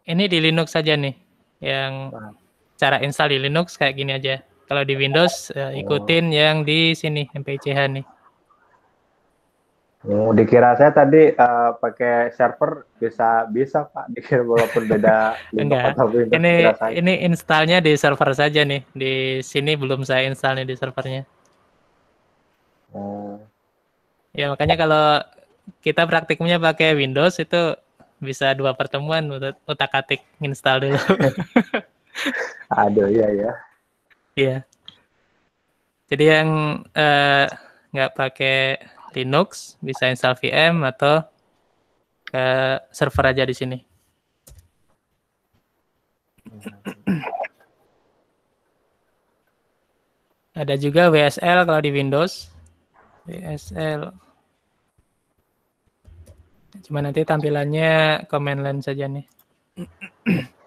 ini di Linux saja nih yang Paham. cara install di Linux kayak gini aja kalau di Windows eh, ikutin yang di sini MPCH nih Oh, dikira saya tadi eh, pakai server bisa bisa Pak, dikira walaupun beda Linux Enggak. atau Windows. ini ini installnya di server saja nih di sini belum saya install nih di servernya Oh, ya makanya kalau kita praktiknya pakai Windows itu bisa dua pertemuan utak atik install dulu Aduh, iya ya. Iya. Jadi yang eh, nggak pakai Linux bisa install VM atau ke server aja di sini. Ada juga WSL kalau di Windows. WSL. Cuma nanti tampilannya command line saja nih.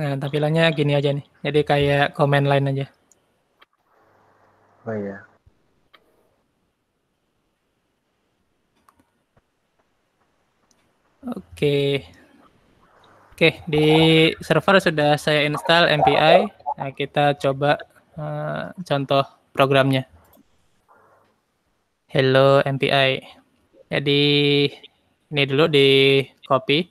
Nah, tampilannya gini aja nih. Jadi kayak command line aja. Oh iya. Oke. Oke, di server sudah saya install MPI. Nah, kita coba uh, contoh programnya. Hello MPI. Jadi ini dulu di copy.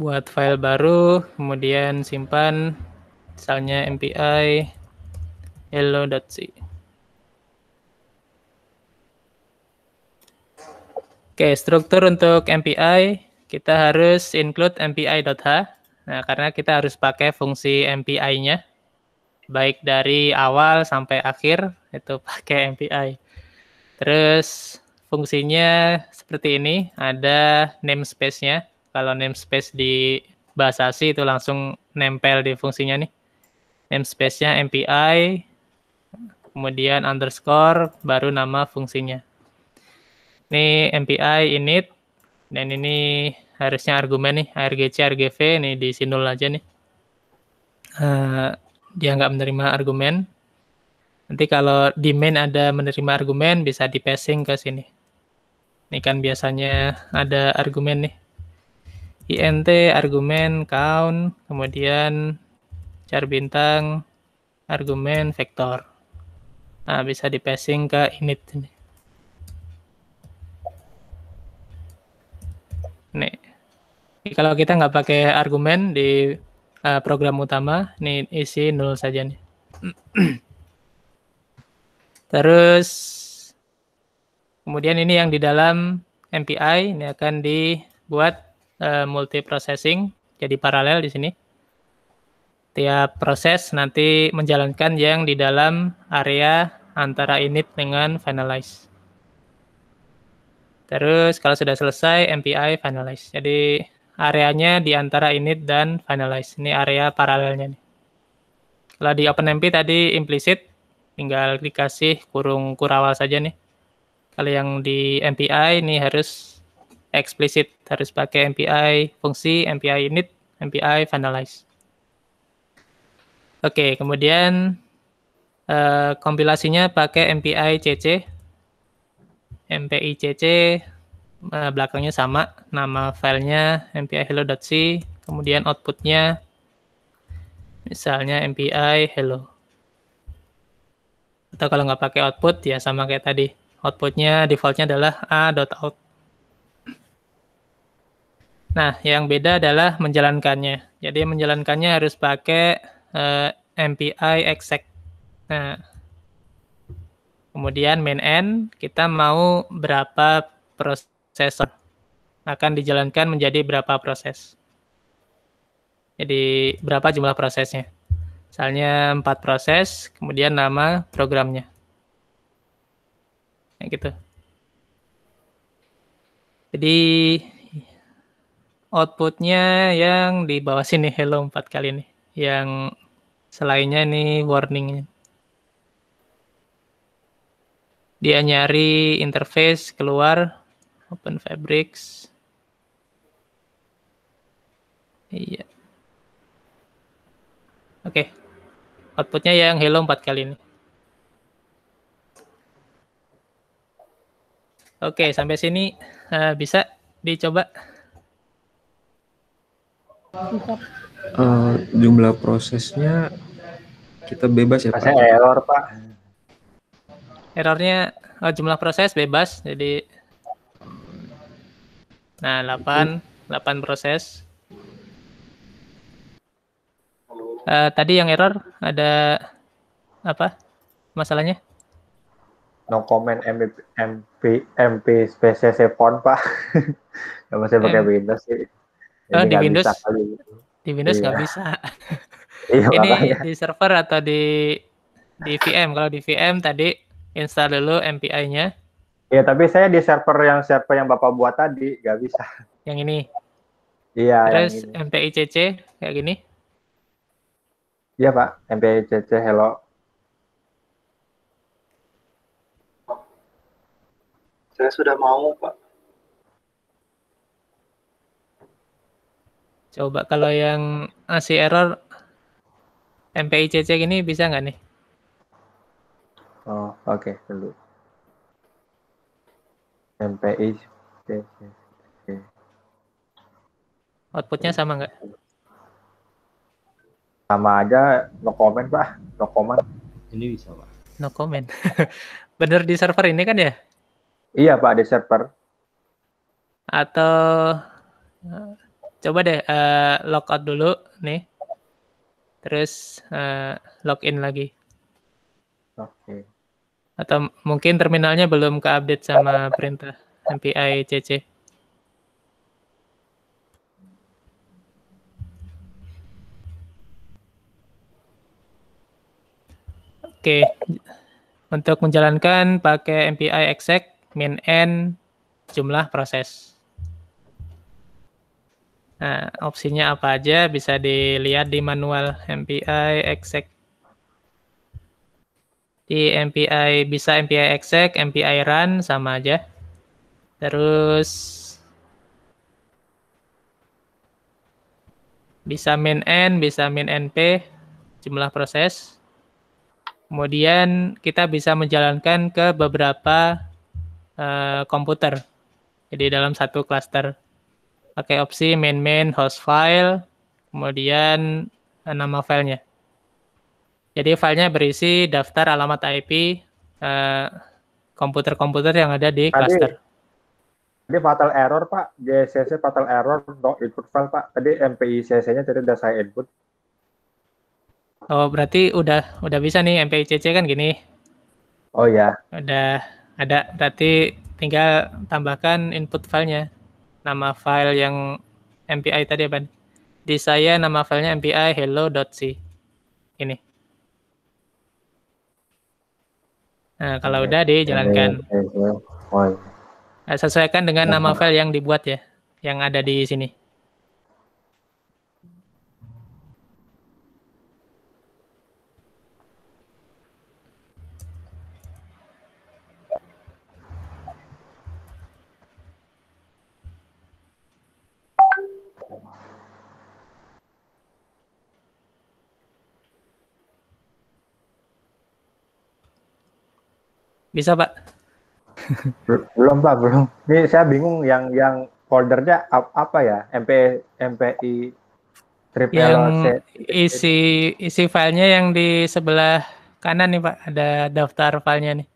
Buat file baru, kemudian simpan misalnya MPI hello.c. Oke, struktur untuk MPI kita harus include MPI.h. Nah, karena kita harus pakai fungsi MPI-nya baik dari awal sampai akhir itu pakai MPI. Terus fungsinya seperti ini, ada namespace-nya. Kalau namespace di bahasa C itu langsung nempel di fungsinya nih namespace-nya MPI, kemudian underscore, baru nama fungsinya. Ini MPI init, dan ini harusnya argumen nih, ARGC, ARGV, ini di sinul aja nih. Uh, dia nggak menerima argumen. Nanti kalau di main ada menerima argumen, bisa di passing ke sini. Ini kan biasanya ada argumen nih. int argumen count, kemudian char bintang, argumen, vektor. Nah, bisa di passing ke init ini. Nih. Ini kalau kita nggak pakai argumen di uh, program utama, ini isi nol saja nih. Terus kemudian ini yang di dalam MPI ini akan dibuat uh, multiprocessing jadi paralel di sini tiap proses nanti menjalankan yang di dalam area antara init dengan finalize. Terus kalau sudah selesai MPI finalize. Jadi areanya di antara init dan finalize. Ini area paralelnya nih. Kalau di OpenMP tadi implicit tinggal dikasih kurung kurawal saja nih. Kalau yang di MPI ini harus eksplisit, harus pakai MPI fungsi, MPI init, MPI finalize. Oke, kemudian uh, kompilasinya pakai MPI CC. MPI CC uh, belakangnya sama, nama filenya MPI hello.c, kemudian outputnya misalnya MPI hello. Atau kalau nggak pakai output ya sama kayak tadi. Outputnya defaultnya adalah a.out. Nah, yang beda adalah menjalankannya. Jadi menjalankannya harus pakai eh, MPI exec. Nah, kemudian main end kita mau berapa prosesor akan dijalankan menjadi berapa proses. Jadi berapa jumlah prosesnya. Misalnya empat proses, kemudian nama programnya. Kayak gitu. Jadi outputnya yang di bawah sini hello empat kali nih yang selainnya ini warningnya. Dia nyari interface keluar Open Fabrics. Iya. Oke. Outputnya yang hello empat kali ini. Oke, sampai sini uh, bisa dicoba. Uh, jumlah prosesnya kita bebas ya Pak? error Pak. Errornya oh, jumlah proses bebas, jadi nah 8 8 proses. Eh, tadi yang error ada apa masalahnya? No comment MP MP MP font pak. Nggak masih pakai Windows sih. Oh, di Windows? bisa kali. Di Windows Iya. nggak bisa. Iya Ini makanya. di server atau di di VM? Kalau di VM tadi install dulu MPI-nya Iya tapi saya di server yang server yang bapak buat tadi nggak bisa. yang ini. Iya yang Terus ini. MPICC kayak gini. Iya pak. MPCC hello. Saya sudah mau, Pak. Coba kalau yang masih error MPICC gini bisa nggak nih? Oh oke dulu. MPI Outputnya sama nggak? sama aja no comment pak. No comment. Ini bisa pak. No comment. Bener di server ini kan ya? Iya pak di server. Atau coba deh eh, logout dulu nih. Terus eh, login lagi. Oke. Atau mungkin terminalnya belum keupdate sama perintah MPI CC. Oke, untuk menjalankan pakai MPI exec min n jumlah proses. Nah, opsinya apa aja bisa dilihat di manual MPI exec di MPI bisa MPI exec, MPI run sama aja. Terus bisa min n, bisa min np jumlah proses. Kemudian kita bisa menjalankan ke beberapa eh, komputer. Jadi dalam satu cluster pakai opsi main main host file, kemudian eh, nama filenya. Jadi filenya berisi daftar alamat IP eh, komputer-komputer yang ada di Tadi- cluster. Ini fatal error pak. JCC fatal error no input file pak. Tadi MPI CC-nya tadi udah saya input. Oh, berarti udah udah bisa nih MPICC kan gini. Oh ya. Udah ada berarti tinggal tambahkan input filenya. Nama file yang MPI tadi apa? Di saya nama filenya MPI hello.c. Ini. Nah, kalau udah dijalankan. Nah, sesuaikan dengan nama file yang dibuat ya, yang ada di sini. Bisa, Pak? Bel- Belum pak, belum. Ini saya bingung yang yang foldernya ap- apa ya? MP MPI triple Yang isi isi filenya yang di sebelah kanan nih, Pak. Ada daftar filenya nih.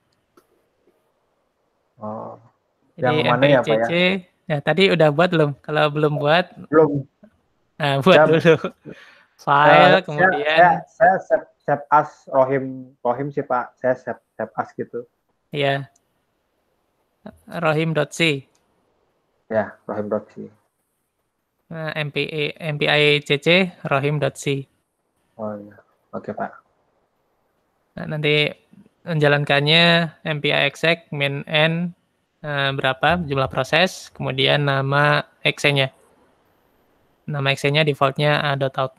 Oh, Jadi Yang mana ya, Pak, ya? Ya, tadi udah buat belum? Kalau belum buat, belum. nah buat Saya- dulu. File, saya- kemudian saya, saya save, save as Rohim Rohim sih pak. Saya save, save as gitu. Ya rohim.c. Ya, Rohim.c. Nah, MPI MPI CC rohim.c. Oh iya. Oke pak. Nah, nanti menjalankannya MPI exec min n eh, berapa jumlah proses, kemudian nama exe-nya. Nama exe-nya defaultnya a.out.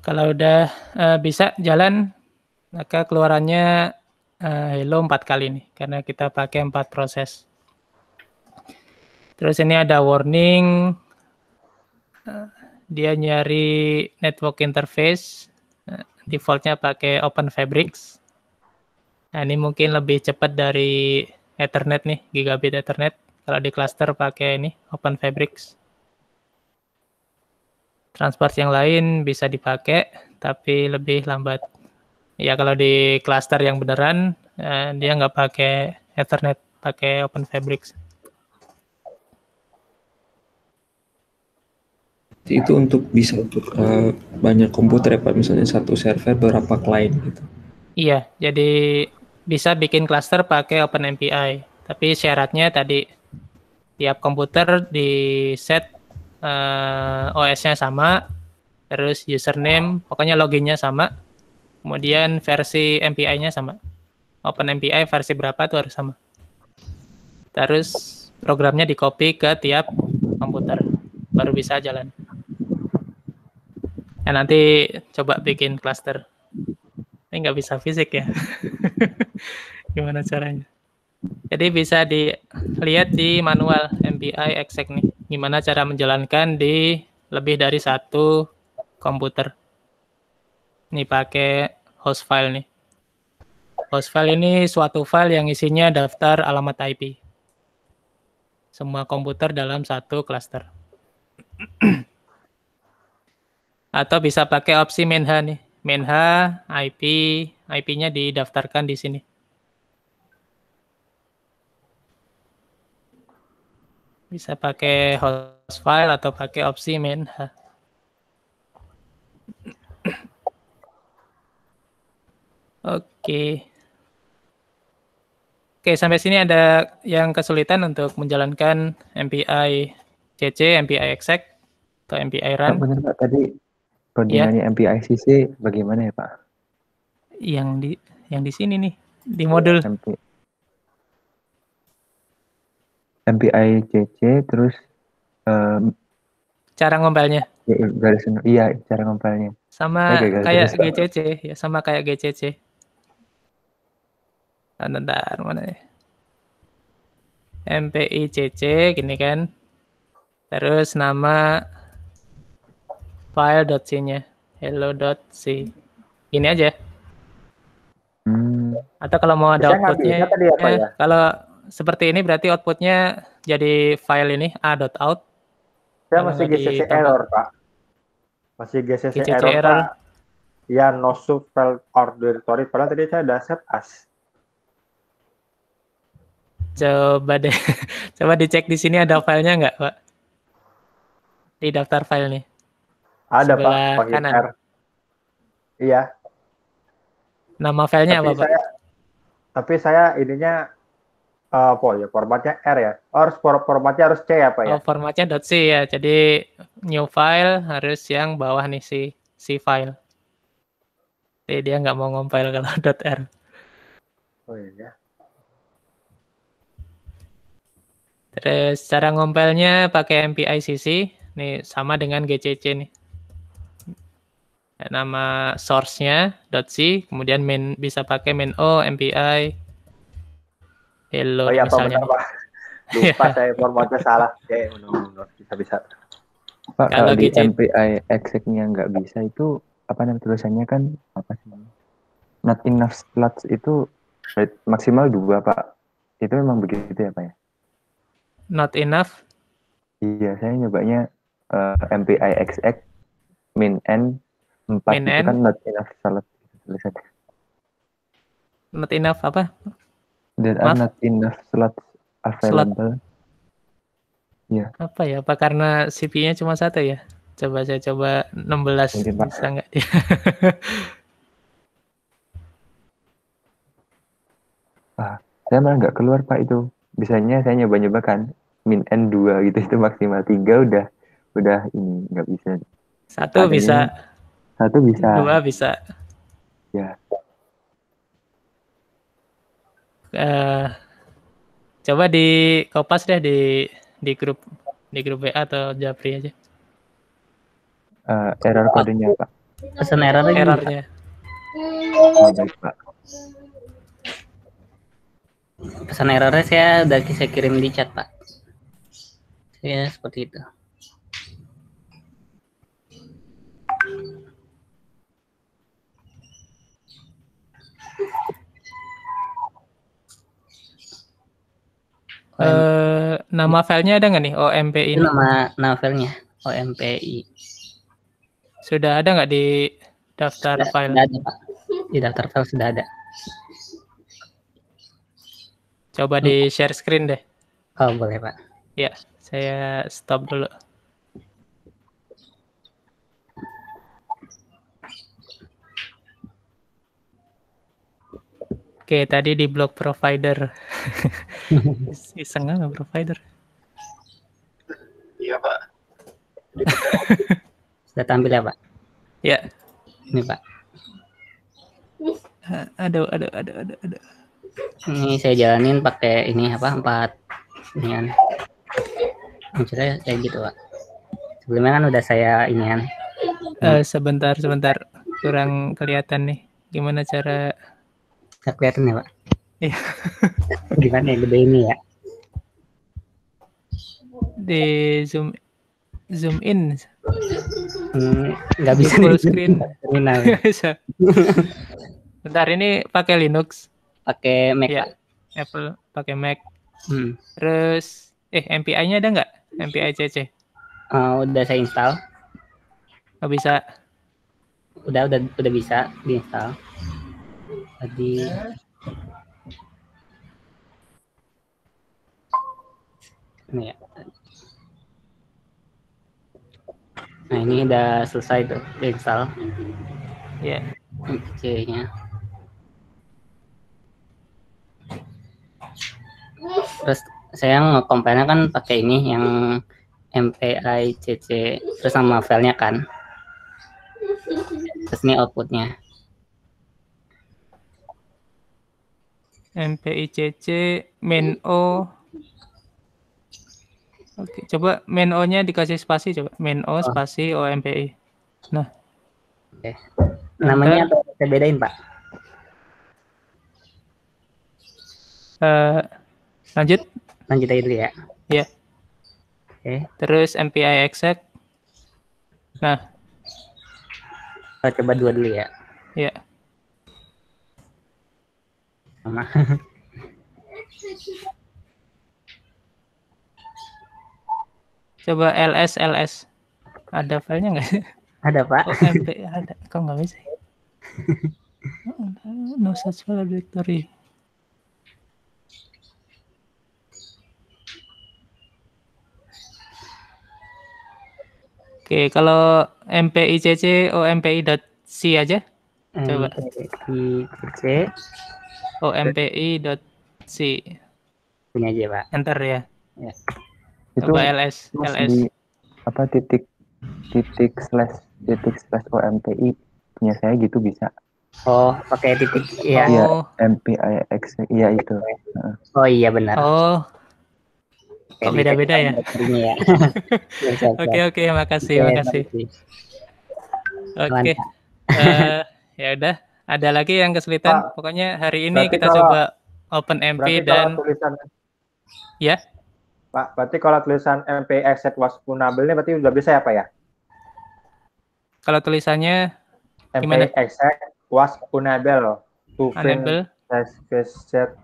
Kalau udah eh, bisa jalan, maka keluarannya eh, hello empat kali nih, karena kita pakai empat proses. Terus ini ada warning, eh, dia nyari network interface, eh, defaultnya pakai Open Fabrics. Nah ini mungkin lebih cepat dari Ethernet nih, gigabit Ethernet. Kalau di cluster pakai ini Open Fabrics. Transport yang lain bisa dipakai, tapi lebih lambat. Ya kalau di cluster yang beneran, eh, dia nggak pakai Ethernet, pakai Open Fabrics. Itu untuk bisa untuk eh, banyak komputer ya Pak, misalnya satu server berapa klien gitu. Iya, jadi bisa bikin cluster pakai OpenMPI. Tapi syaratnya tadi tiap komputer di set eh, OS-nya sama, terus username, pokoknya loginnya sama, kemudian versi MPI-nya sama. OpenMPI versi berapa itu harus sama. Terus programnya di copy ke tiap komputer, baru bisa jalan. Ya, nanti coba bikin cluster. Ini nggak bisa fisik ya. Gimana caranya? Jadi bisa dilihat di manual MPI exec nih. Gimana cara menjalankan di lebih dari satu komputer. Ini pakai host file nih. Host file ini suatu file yang isinya daftar alamat IP. Semua komputer dalam satu cluster. Atau bisa pakai opsi menha nih. Menha IP, IP-nya didaftarkan di sini. Bisa pakai host file atau pakai opsi menha. Oke. Oke, sampai sini ada yang kesulitan untuk menjalankan MPI CC, MPI exec, atau MPI Pak, run benar Pak, tadi codingannya MPI CC bagaimana ya Pak? yang di yang di sini nih di modul MPI CC terus em, cara ngompelnya ya, garis iya cara ngempelnya. sama guys, kayak. GCC ya sama kayak GCC. Bentar, bentar, mana ya? MPI CC gini kan. Terus nama file.c-nya hello.c. Gini aja. Hmm, Atau kalau mau ada outputnya, eh, ya? kalau seperti ini berarti outputnya jadi file ini a.out. Saya masih GCC error, Pak. Masih GCC, GCC error, error. Pak. Ya, no sub file or directory. Padahal tadi saya udah set as. Coba deh, coba dicek di sini ada filenya nggak, Pak? Di daftar file nih. Ada, Pak. Sebelah Panggil kanan. R. Iya. Nama filenya apa, Pak? saya, tapi saya ininya eh, apa ya? Formatnya R ya. Oh, harus for- formatnya harus C ya, Pak ya? Oh, formatnya .c ya. Jadi new file harus yang bawah nih si si file. Jadi dia nggak mau ngompil kalau .r. Oh iya. Terus cara ngompelnya pakai MPI CC. Nih sama dengan GCC nih. Nama source-nya .c, kemudian main bisa pakai main o MPI hello Oh iya, misalnya. benar, Pak. Lupa saya formatnya salah. Oke, benar-benar. Bisa-bisa. Pak Kalau kalau di GC MPI exec-nya nggak bisa itu apa namanya tulisannya kan apa sih? Not enough slots itu eh, maksimal dua Pak. Itu memang begitu ya Pak ya? not enough Iya, saya nyobanya eh, MPI exec min n 4 Min itu n. kan not enough slot tulisannya. not enough apa? There are Maaf? not enough slots available. Apa ya? Apa karena CPU-nya cuma satu ya? Coba saya coba 16 Mungkin, bisa nggak dia? Saya malah nggak keluar Pak itu. Bisanya saya nyoba-nyoba kan min n 2 gitu itu maksimal 3 udah udah ini nggak bisa. Satu Adanya bisa, Satu bisa. dua bisa. Ya. Eh, coba di kopas deh di di grup di grup WA atau Japri aja. Eh, error kodenya Pak. Pesan error. Errornya. Oh, baik Pak. Pesan errornya saya udah saya kirim di chat, Pak. Ya, seperti itu. Eh, nama filenya ada nggak nih OMP Itu ini? nama nama filenya OMPI. Sudah ada nggak di daftar Sudah, file? sudah ada, Pak. Di daftar file sudah ada. Coba di share screen deh. Oh, boleh, Pak. Ya, saya stop dulu. Oke, tadi di blog provider. Iseng nggak provider? Iya Pak. Sudah tampil ya, Pak? Ya, Ini, Pak. aduh, aduh, aduh, aduh, aduh. Ini saya jalanin pakai ini apa? Empat ini kan. Munculnya kayak gitu, Pak. Sebelumnya kan udah saya ini kan. Eh, sebentar, sebentar. Kurang kelihatan nih. Gimana cara? Nggak kelihatan ya, Pak? Iya. Gimana ya, gede ini ya? Di zoom zoom in. Hmm, nggak bisa Full screen. terminal. Bisa. Bentar, ini pakai Linux, Pakai Mac. Pak. Apple pakai Mac. Hmm. Terus, eh MPI-nya ada nggak? MPI CC? Eh, udah saya install. Nggak bisa. Udah, udah, udah bisa diinstal. Tadi ini ya. Nah ini udah selesai tuh diinstal Ya. C-nya. Terus saya ngekompilnya kan pakai ini yang MPI CC terus sama filenya kan. Terus ini outputnya. MPI CC main O. Oke, coba main O-nya dikasih spasi coba. Main O spasi O MPI. Namanya atau saya bedain pak? Eh, lanjut. Lanjut aja dulu ya. Iya. Oke. Terus MPI exec. Nah, Oh, coba dua dulu ya. ya. Sama. Coba ls ls. Ada filenya nggak? Ada pak. Oh, MPI ada. Kok nggak bisa? ya? no such file directory. Oke, kalau MPICC OMPI.c aja, Coba. MPI Hmm. ini aja pak. Enter ya. Itu Coba ls, ls. di apa titik titik slash titik slash OMPI punya saya gitu bisa. Oh pakai titik ya. Iya. Oh, MPIX iya itu. Oh iya benar. oh, kok beda-beda ya? Ya. Oke, oke, makasih, makasih. Oke. Mantap. Eh, ya udah, ada lagi yang kesulitan. Pokoknya hari ini kita kalau- coba open MP dan tulisan Ya. Pak, berarti kalau tulisan MP exit was punable ini berarti udah bisa ya Pak ya? kalau tulisannya MP Gimana? exit was punable to print exit-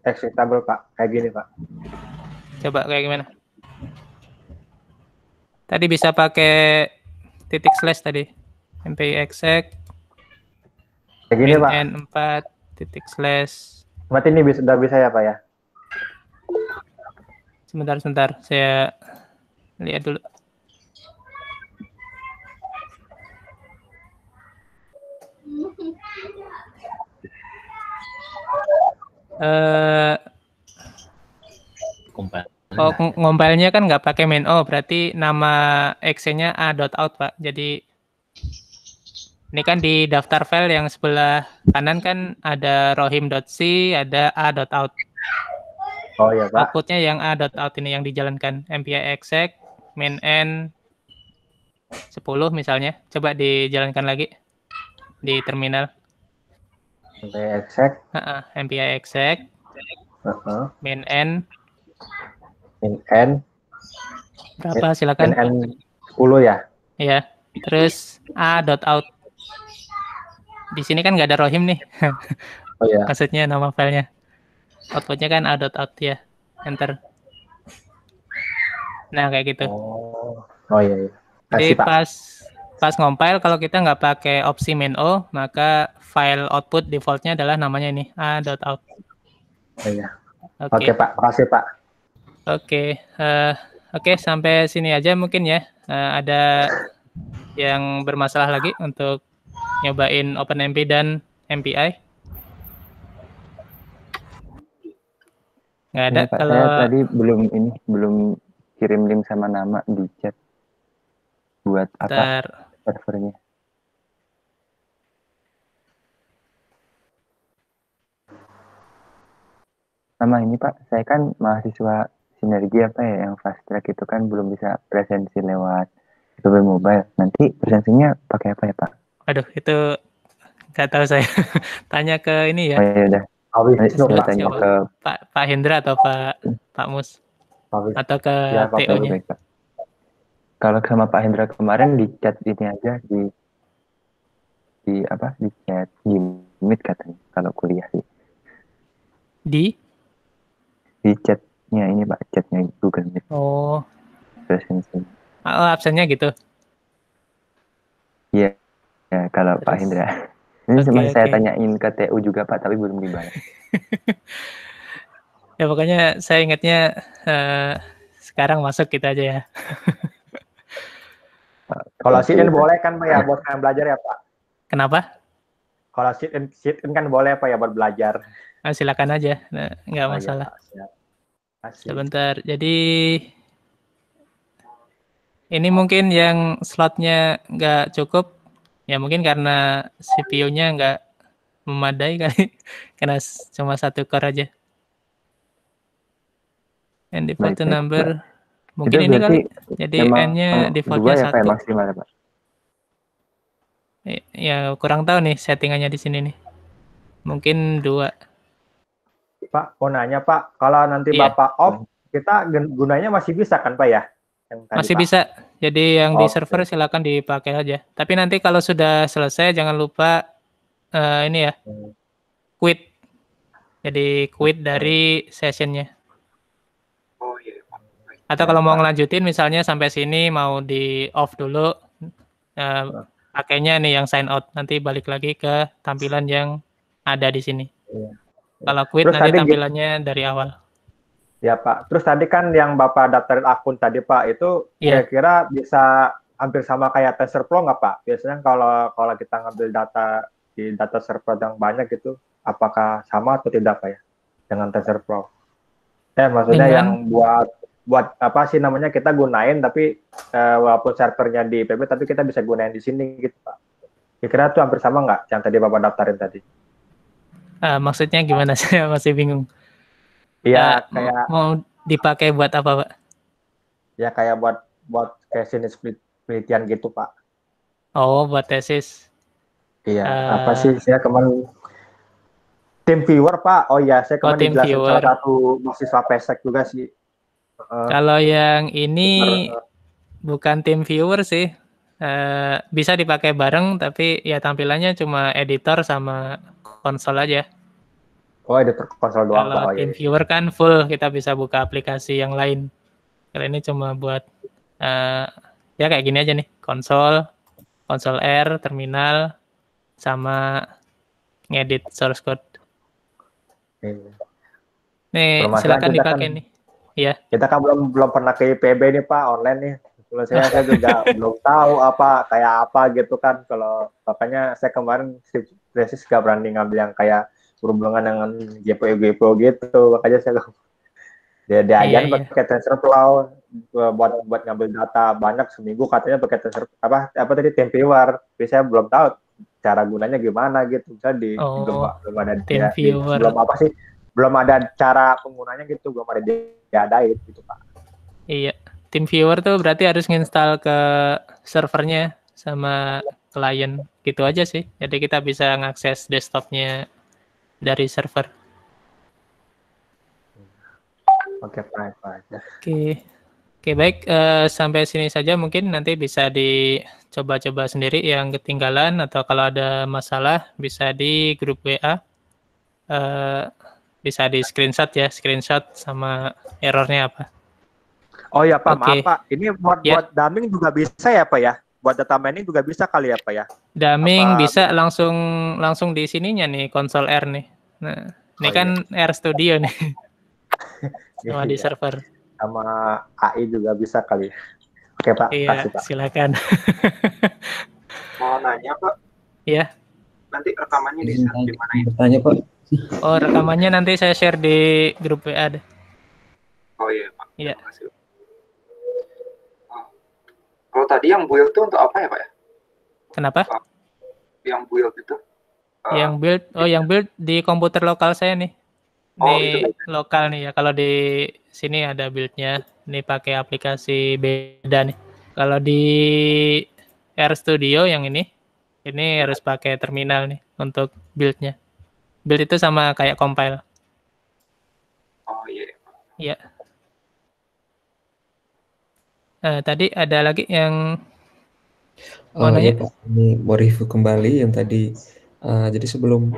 executable Pak. Kayak gini Pak. coba kayak gimana? Tadi bisa pakai titik slash tadi. MP exec Kayak gini Pak. n4 titik slash Berarti ini bisa, udah bisa ya Pak ya? sebentar sebentar saya lihat dulu. Eh Oh, ng- ngompelnya kan nggak pakai main O, berarti nama exe-nya a.out, Pak. Jadi ini kan di daftar file yang sebelah kanan kan ada rohim.c, ada a.out. Oh iya Pak. Outputnya yang a.out ini yang dijalankan mpi exec main n 10 misalnya. Coba dijalankan lagi di terminal. MP exit. Ha-ha, mpi exec Uh-huh. main n In N. berapa silakan. N 10 ya? Ya, terus a.out. Di sini kan nggak ada rohim nih. Oh iya. Maksudnya nama filenya. Outputnya kan a.out ya. Enter. Nah, kayak gitu. Oh, oh iya iya. Jadi Kasih Pak. pas pas compile kalau kita nggak pakai opsi main o, maka file output defaultnya adalah namanya ini a.out. Oh, iya. Oke. Oke Pak, makasih Pak. Oke, eh, oke sampai sini aja mungkin ya. Eh, ada yang bermasalah lagi untuk nyobain OpenMP dan MPI? Nggak ada. Pak, Kalau saya tadi belum ini belum kirim link sama nama di chat buat apa ntar, servernya. Sama ini Pak, saya kan mahasiswa sinergi apa ya yang fast track itu kan belum bisa presensi lewat PB Mobile. Nanti presensinya pakai apa ya Pak? Aduh itu nggak tahu saya. Tanya ke ini Oh ya, ya udah, Pak Wisnu saya Pak. tanya ke Pak Pak Hendra atau Pak Pak Mus Wisnu. atau ke Ya, TO-nya? Kalau sama Pak Hendra kemarin di chat ini aja di di apa di chat di Meet katanya kalau kuliah sih Di? di chatnya ini Pak chatnya Google Meet Oh, presensi. oh absennya gitu. Iya ya, kalau Pak Terus? Hendra. Ini Oke, cuma saya oke. tanyain ke TU juga Pak tapi belum dibalas. Ya pokoknya saya ingatnya eh, sekarang masuk kita aja ya. Kalau sit in Pak. boleh kan Pak ya buat kalian belajar ya Pak? Kenapa? Kalau sit in, sit in kan boleh Pak ya buat belajar. Ah, silakan aja, nah, nggak Oh, iya, masalah. Pak. Siap. Kasih. Sebentar, jadi ini mungkin yang slotnya nggak cukup, ya mungkin karena CPU-nya nggak memadai kali, karena cuma satu core aja. And default Baik, to baik, number, Itu mungkin ini kali, jadi n-nya defaultnya ya ya satu. maksimal ya, Pak. Eh, Ya kurang tahu nih settingannya di sini nih. Mungkin dua. Pak, mau nanya Pak, kalau nanti Iya. Bapak off, kita gunanya masih bisa kan Pak ya? Yang tadi, Masih Pak? bisa. Jadi yang di Oke. server silakan dipakai aja. Tapi nanti kalau sudah selesai jangan lupa eh, ini ya, quit. Jadi quit dari sessionnya. Oh iya. Atau kalau mau ngelanjutin misalnya sampai sini mau di off dulu, eh, pakainya nih yang sign out. Nanti balik lagi ke tampilan yang ada di sini. Iya. Kalau quit Terus nanti tampilannya dari awal. Ya Pak. Terus tadi kan yang Bapak daftarin akun tadi Pak, itu Iya. kira-kira bisa hampir sama kayak TensorFlow nggak Pak? Biasanya kalau kalau kita ngambil data di data server yang banyak itu, apakah sama atau tidak Pak ya dengan TensorFlow? Eh maksudnya Dengan- yang buat buat apa sih namanya kita gunain tapi eh, walaupun servernya di IPB tapi kita bisa gunain di sini gitu Pak. Kira-kira tuh hampir sama nggak yang tadi Bapak daftarin tadi? Ah, maksudnya gimana? Saya masih bingung. Iya, Eh, kayak mau dipakai buat apa, Pak? ya kayak buat buat kayak jenis penelitian gitu Pak. Oh, buat tesis. Iya, Eh, apa sih saya kemarin tim viewer Pak. Oh iya, saya Oh, kemarin tim dijelasin viewer. salah satu mahasiswa pesek juga sih. Eh, Kalau yang ini bener, bukan tim viewer sih. Eh, bisa dipakai bareng, tapi ya tampilannya cuma editor sama konsol aja. Oh editor konsol doang. Kalau tim iya. viewer kan full, kita bisa buka aplikasi yang lain. Kalau ini cuma buat eh, ya kayak gini aja nih, konsol, konsol R, terminal, sama ngedit source code. Iya. Nih, Permasalahan silakan kita dipakai kan- nih. Iya. Kita kan belum belum pernah ke IPB nih Pak online nih. Kalau saya saya juga belum tahu apa kayak apa gitu kan. Kalau makanya saya kemarin tesis gak berani ngambil yang kayak berhubungan dengan GPU GPU gitu. Makanya saya dia diajarin Iya, iya. pakai TensorFlow buat buat ngambil data banyak seminggu katanya pakai Tensor apa apa tadi TeamViewer. Tapi saya belum tahu cara gunanya gimana gitu. Saya di Oh, belum belum ada dia, di- belum apa sih belum ada cara penggunanya gitu belum ada di- diadain gitu Pak. Iya, tim viewer tuh berarti harus nginstal ke servernya sama klien gitu aja sih. Jadi kita bisa ngakses desktopnya dari server. Oke, Pak. Pak. Oke, oke baik. eh, sampai sini saja mungkin nanti bisa dicoba-coba sendiri yang ketinggalan atau kalau ada masalah bisa di grup WA. Eh, bisa di screenshot ya, screenshot sama errornya apa. Oh ya Pak, maaf Oke. Pak. Ini buat Ya. buat dumming juga bisa ya Pak ya? Buat data mining juga bisa kali ya Pak ya? Daming Apa- bisa langsung langsung di sininya nih konsol R nih. Nah, ini Oh, kan R Studio nih sama di Iya. server. Sama AI juga bisa kali. Oke Pak, Iya, kasih Pak. silakan. Mau nanya Pak, ya. nanti rekamannya di di mana ya? bertanya Pak. Oh, rekamannya nanti saya share di grup WA deh. Oh iya Pak. Iya. Terima kasih. Kalau tadi yang build itu untuk apa ya Pak ya? Kenapa? Yang build itu? Eh, Yang build oh yang build di komputer lokal saya nih. Oh, Ini itu lokal nih ya. Kalau di sini ada buildnya. Ini pakai aplikasi beda nih. Kalau di R Studio yang ini, ini harus pakai terminal nih untuk buildnya. Build itu sama kayak compile. Oh iya. Ya. Eh, tadi ada lagi yang Oh Mau iya? Pak, ini mau review kembali yang tadi. eh, jadi sebelum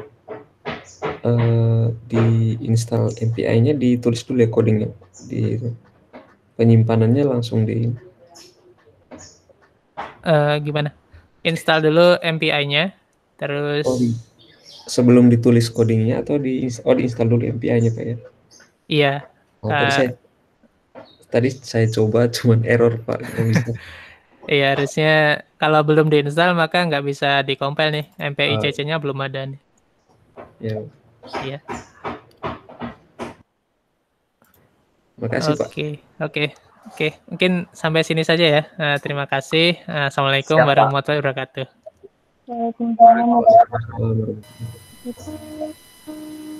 eh, di install MPI-nya ditulis dulu ya codingnya. Di penyimpanannya langsung di eh, gimana? Install dulu MPI-nya, terus oh, di- sebelum ditulis codingnya atau di oh diinstal dulu MPI-nya Pak ya. iya. Oh, saya tadi saya coba cuman error Pak. Iya harusnya kalau belum diinstal maka nggak bisa dikompil nih MPI Ah. CC-nya belum ada nih. Ya, Iya. makasih Pak. Oke oke oke mungkin sampai sini saja ya. Eh, terima kasih. Eh, Assalamualaikum Siap, Pak. warahmatullahi wabarakatuh. Waalaikumsalam warahmatullahi wabarakatuh.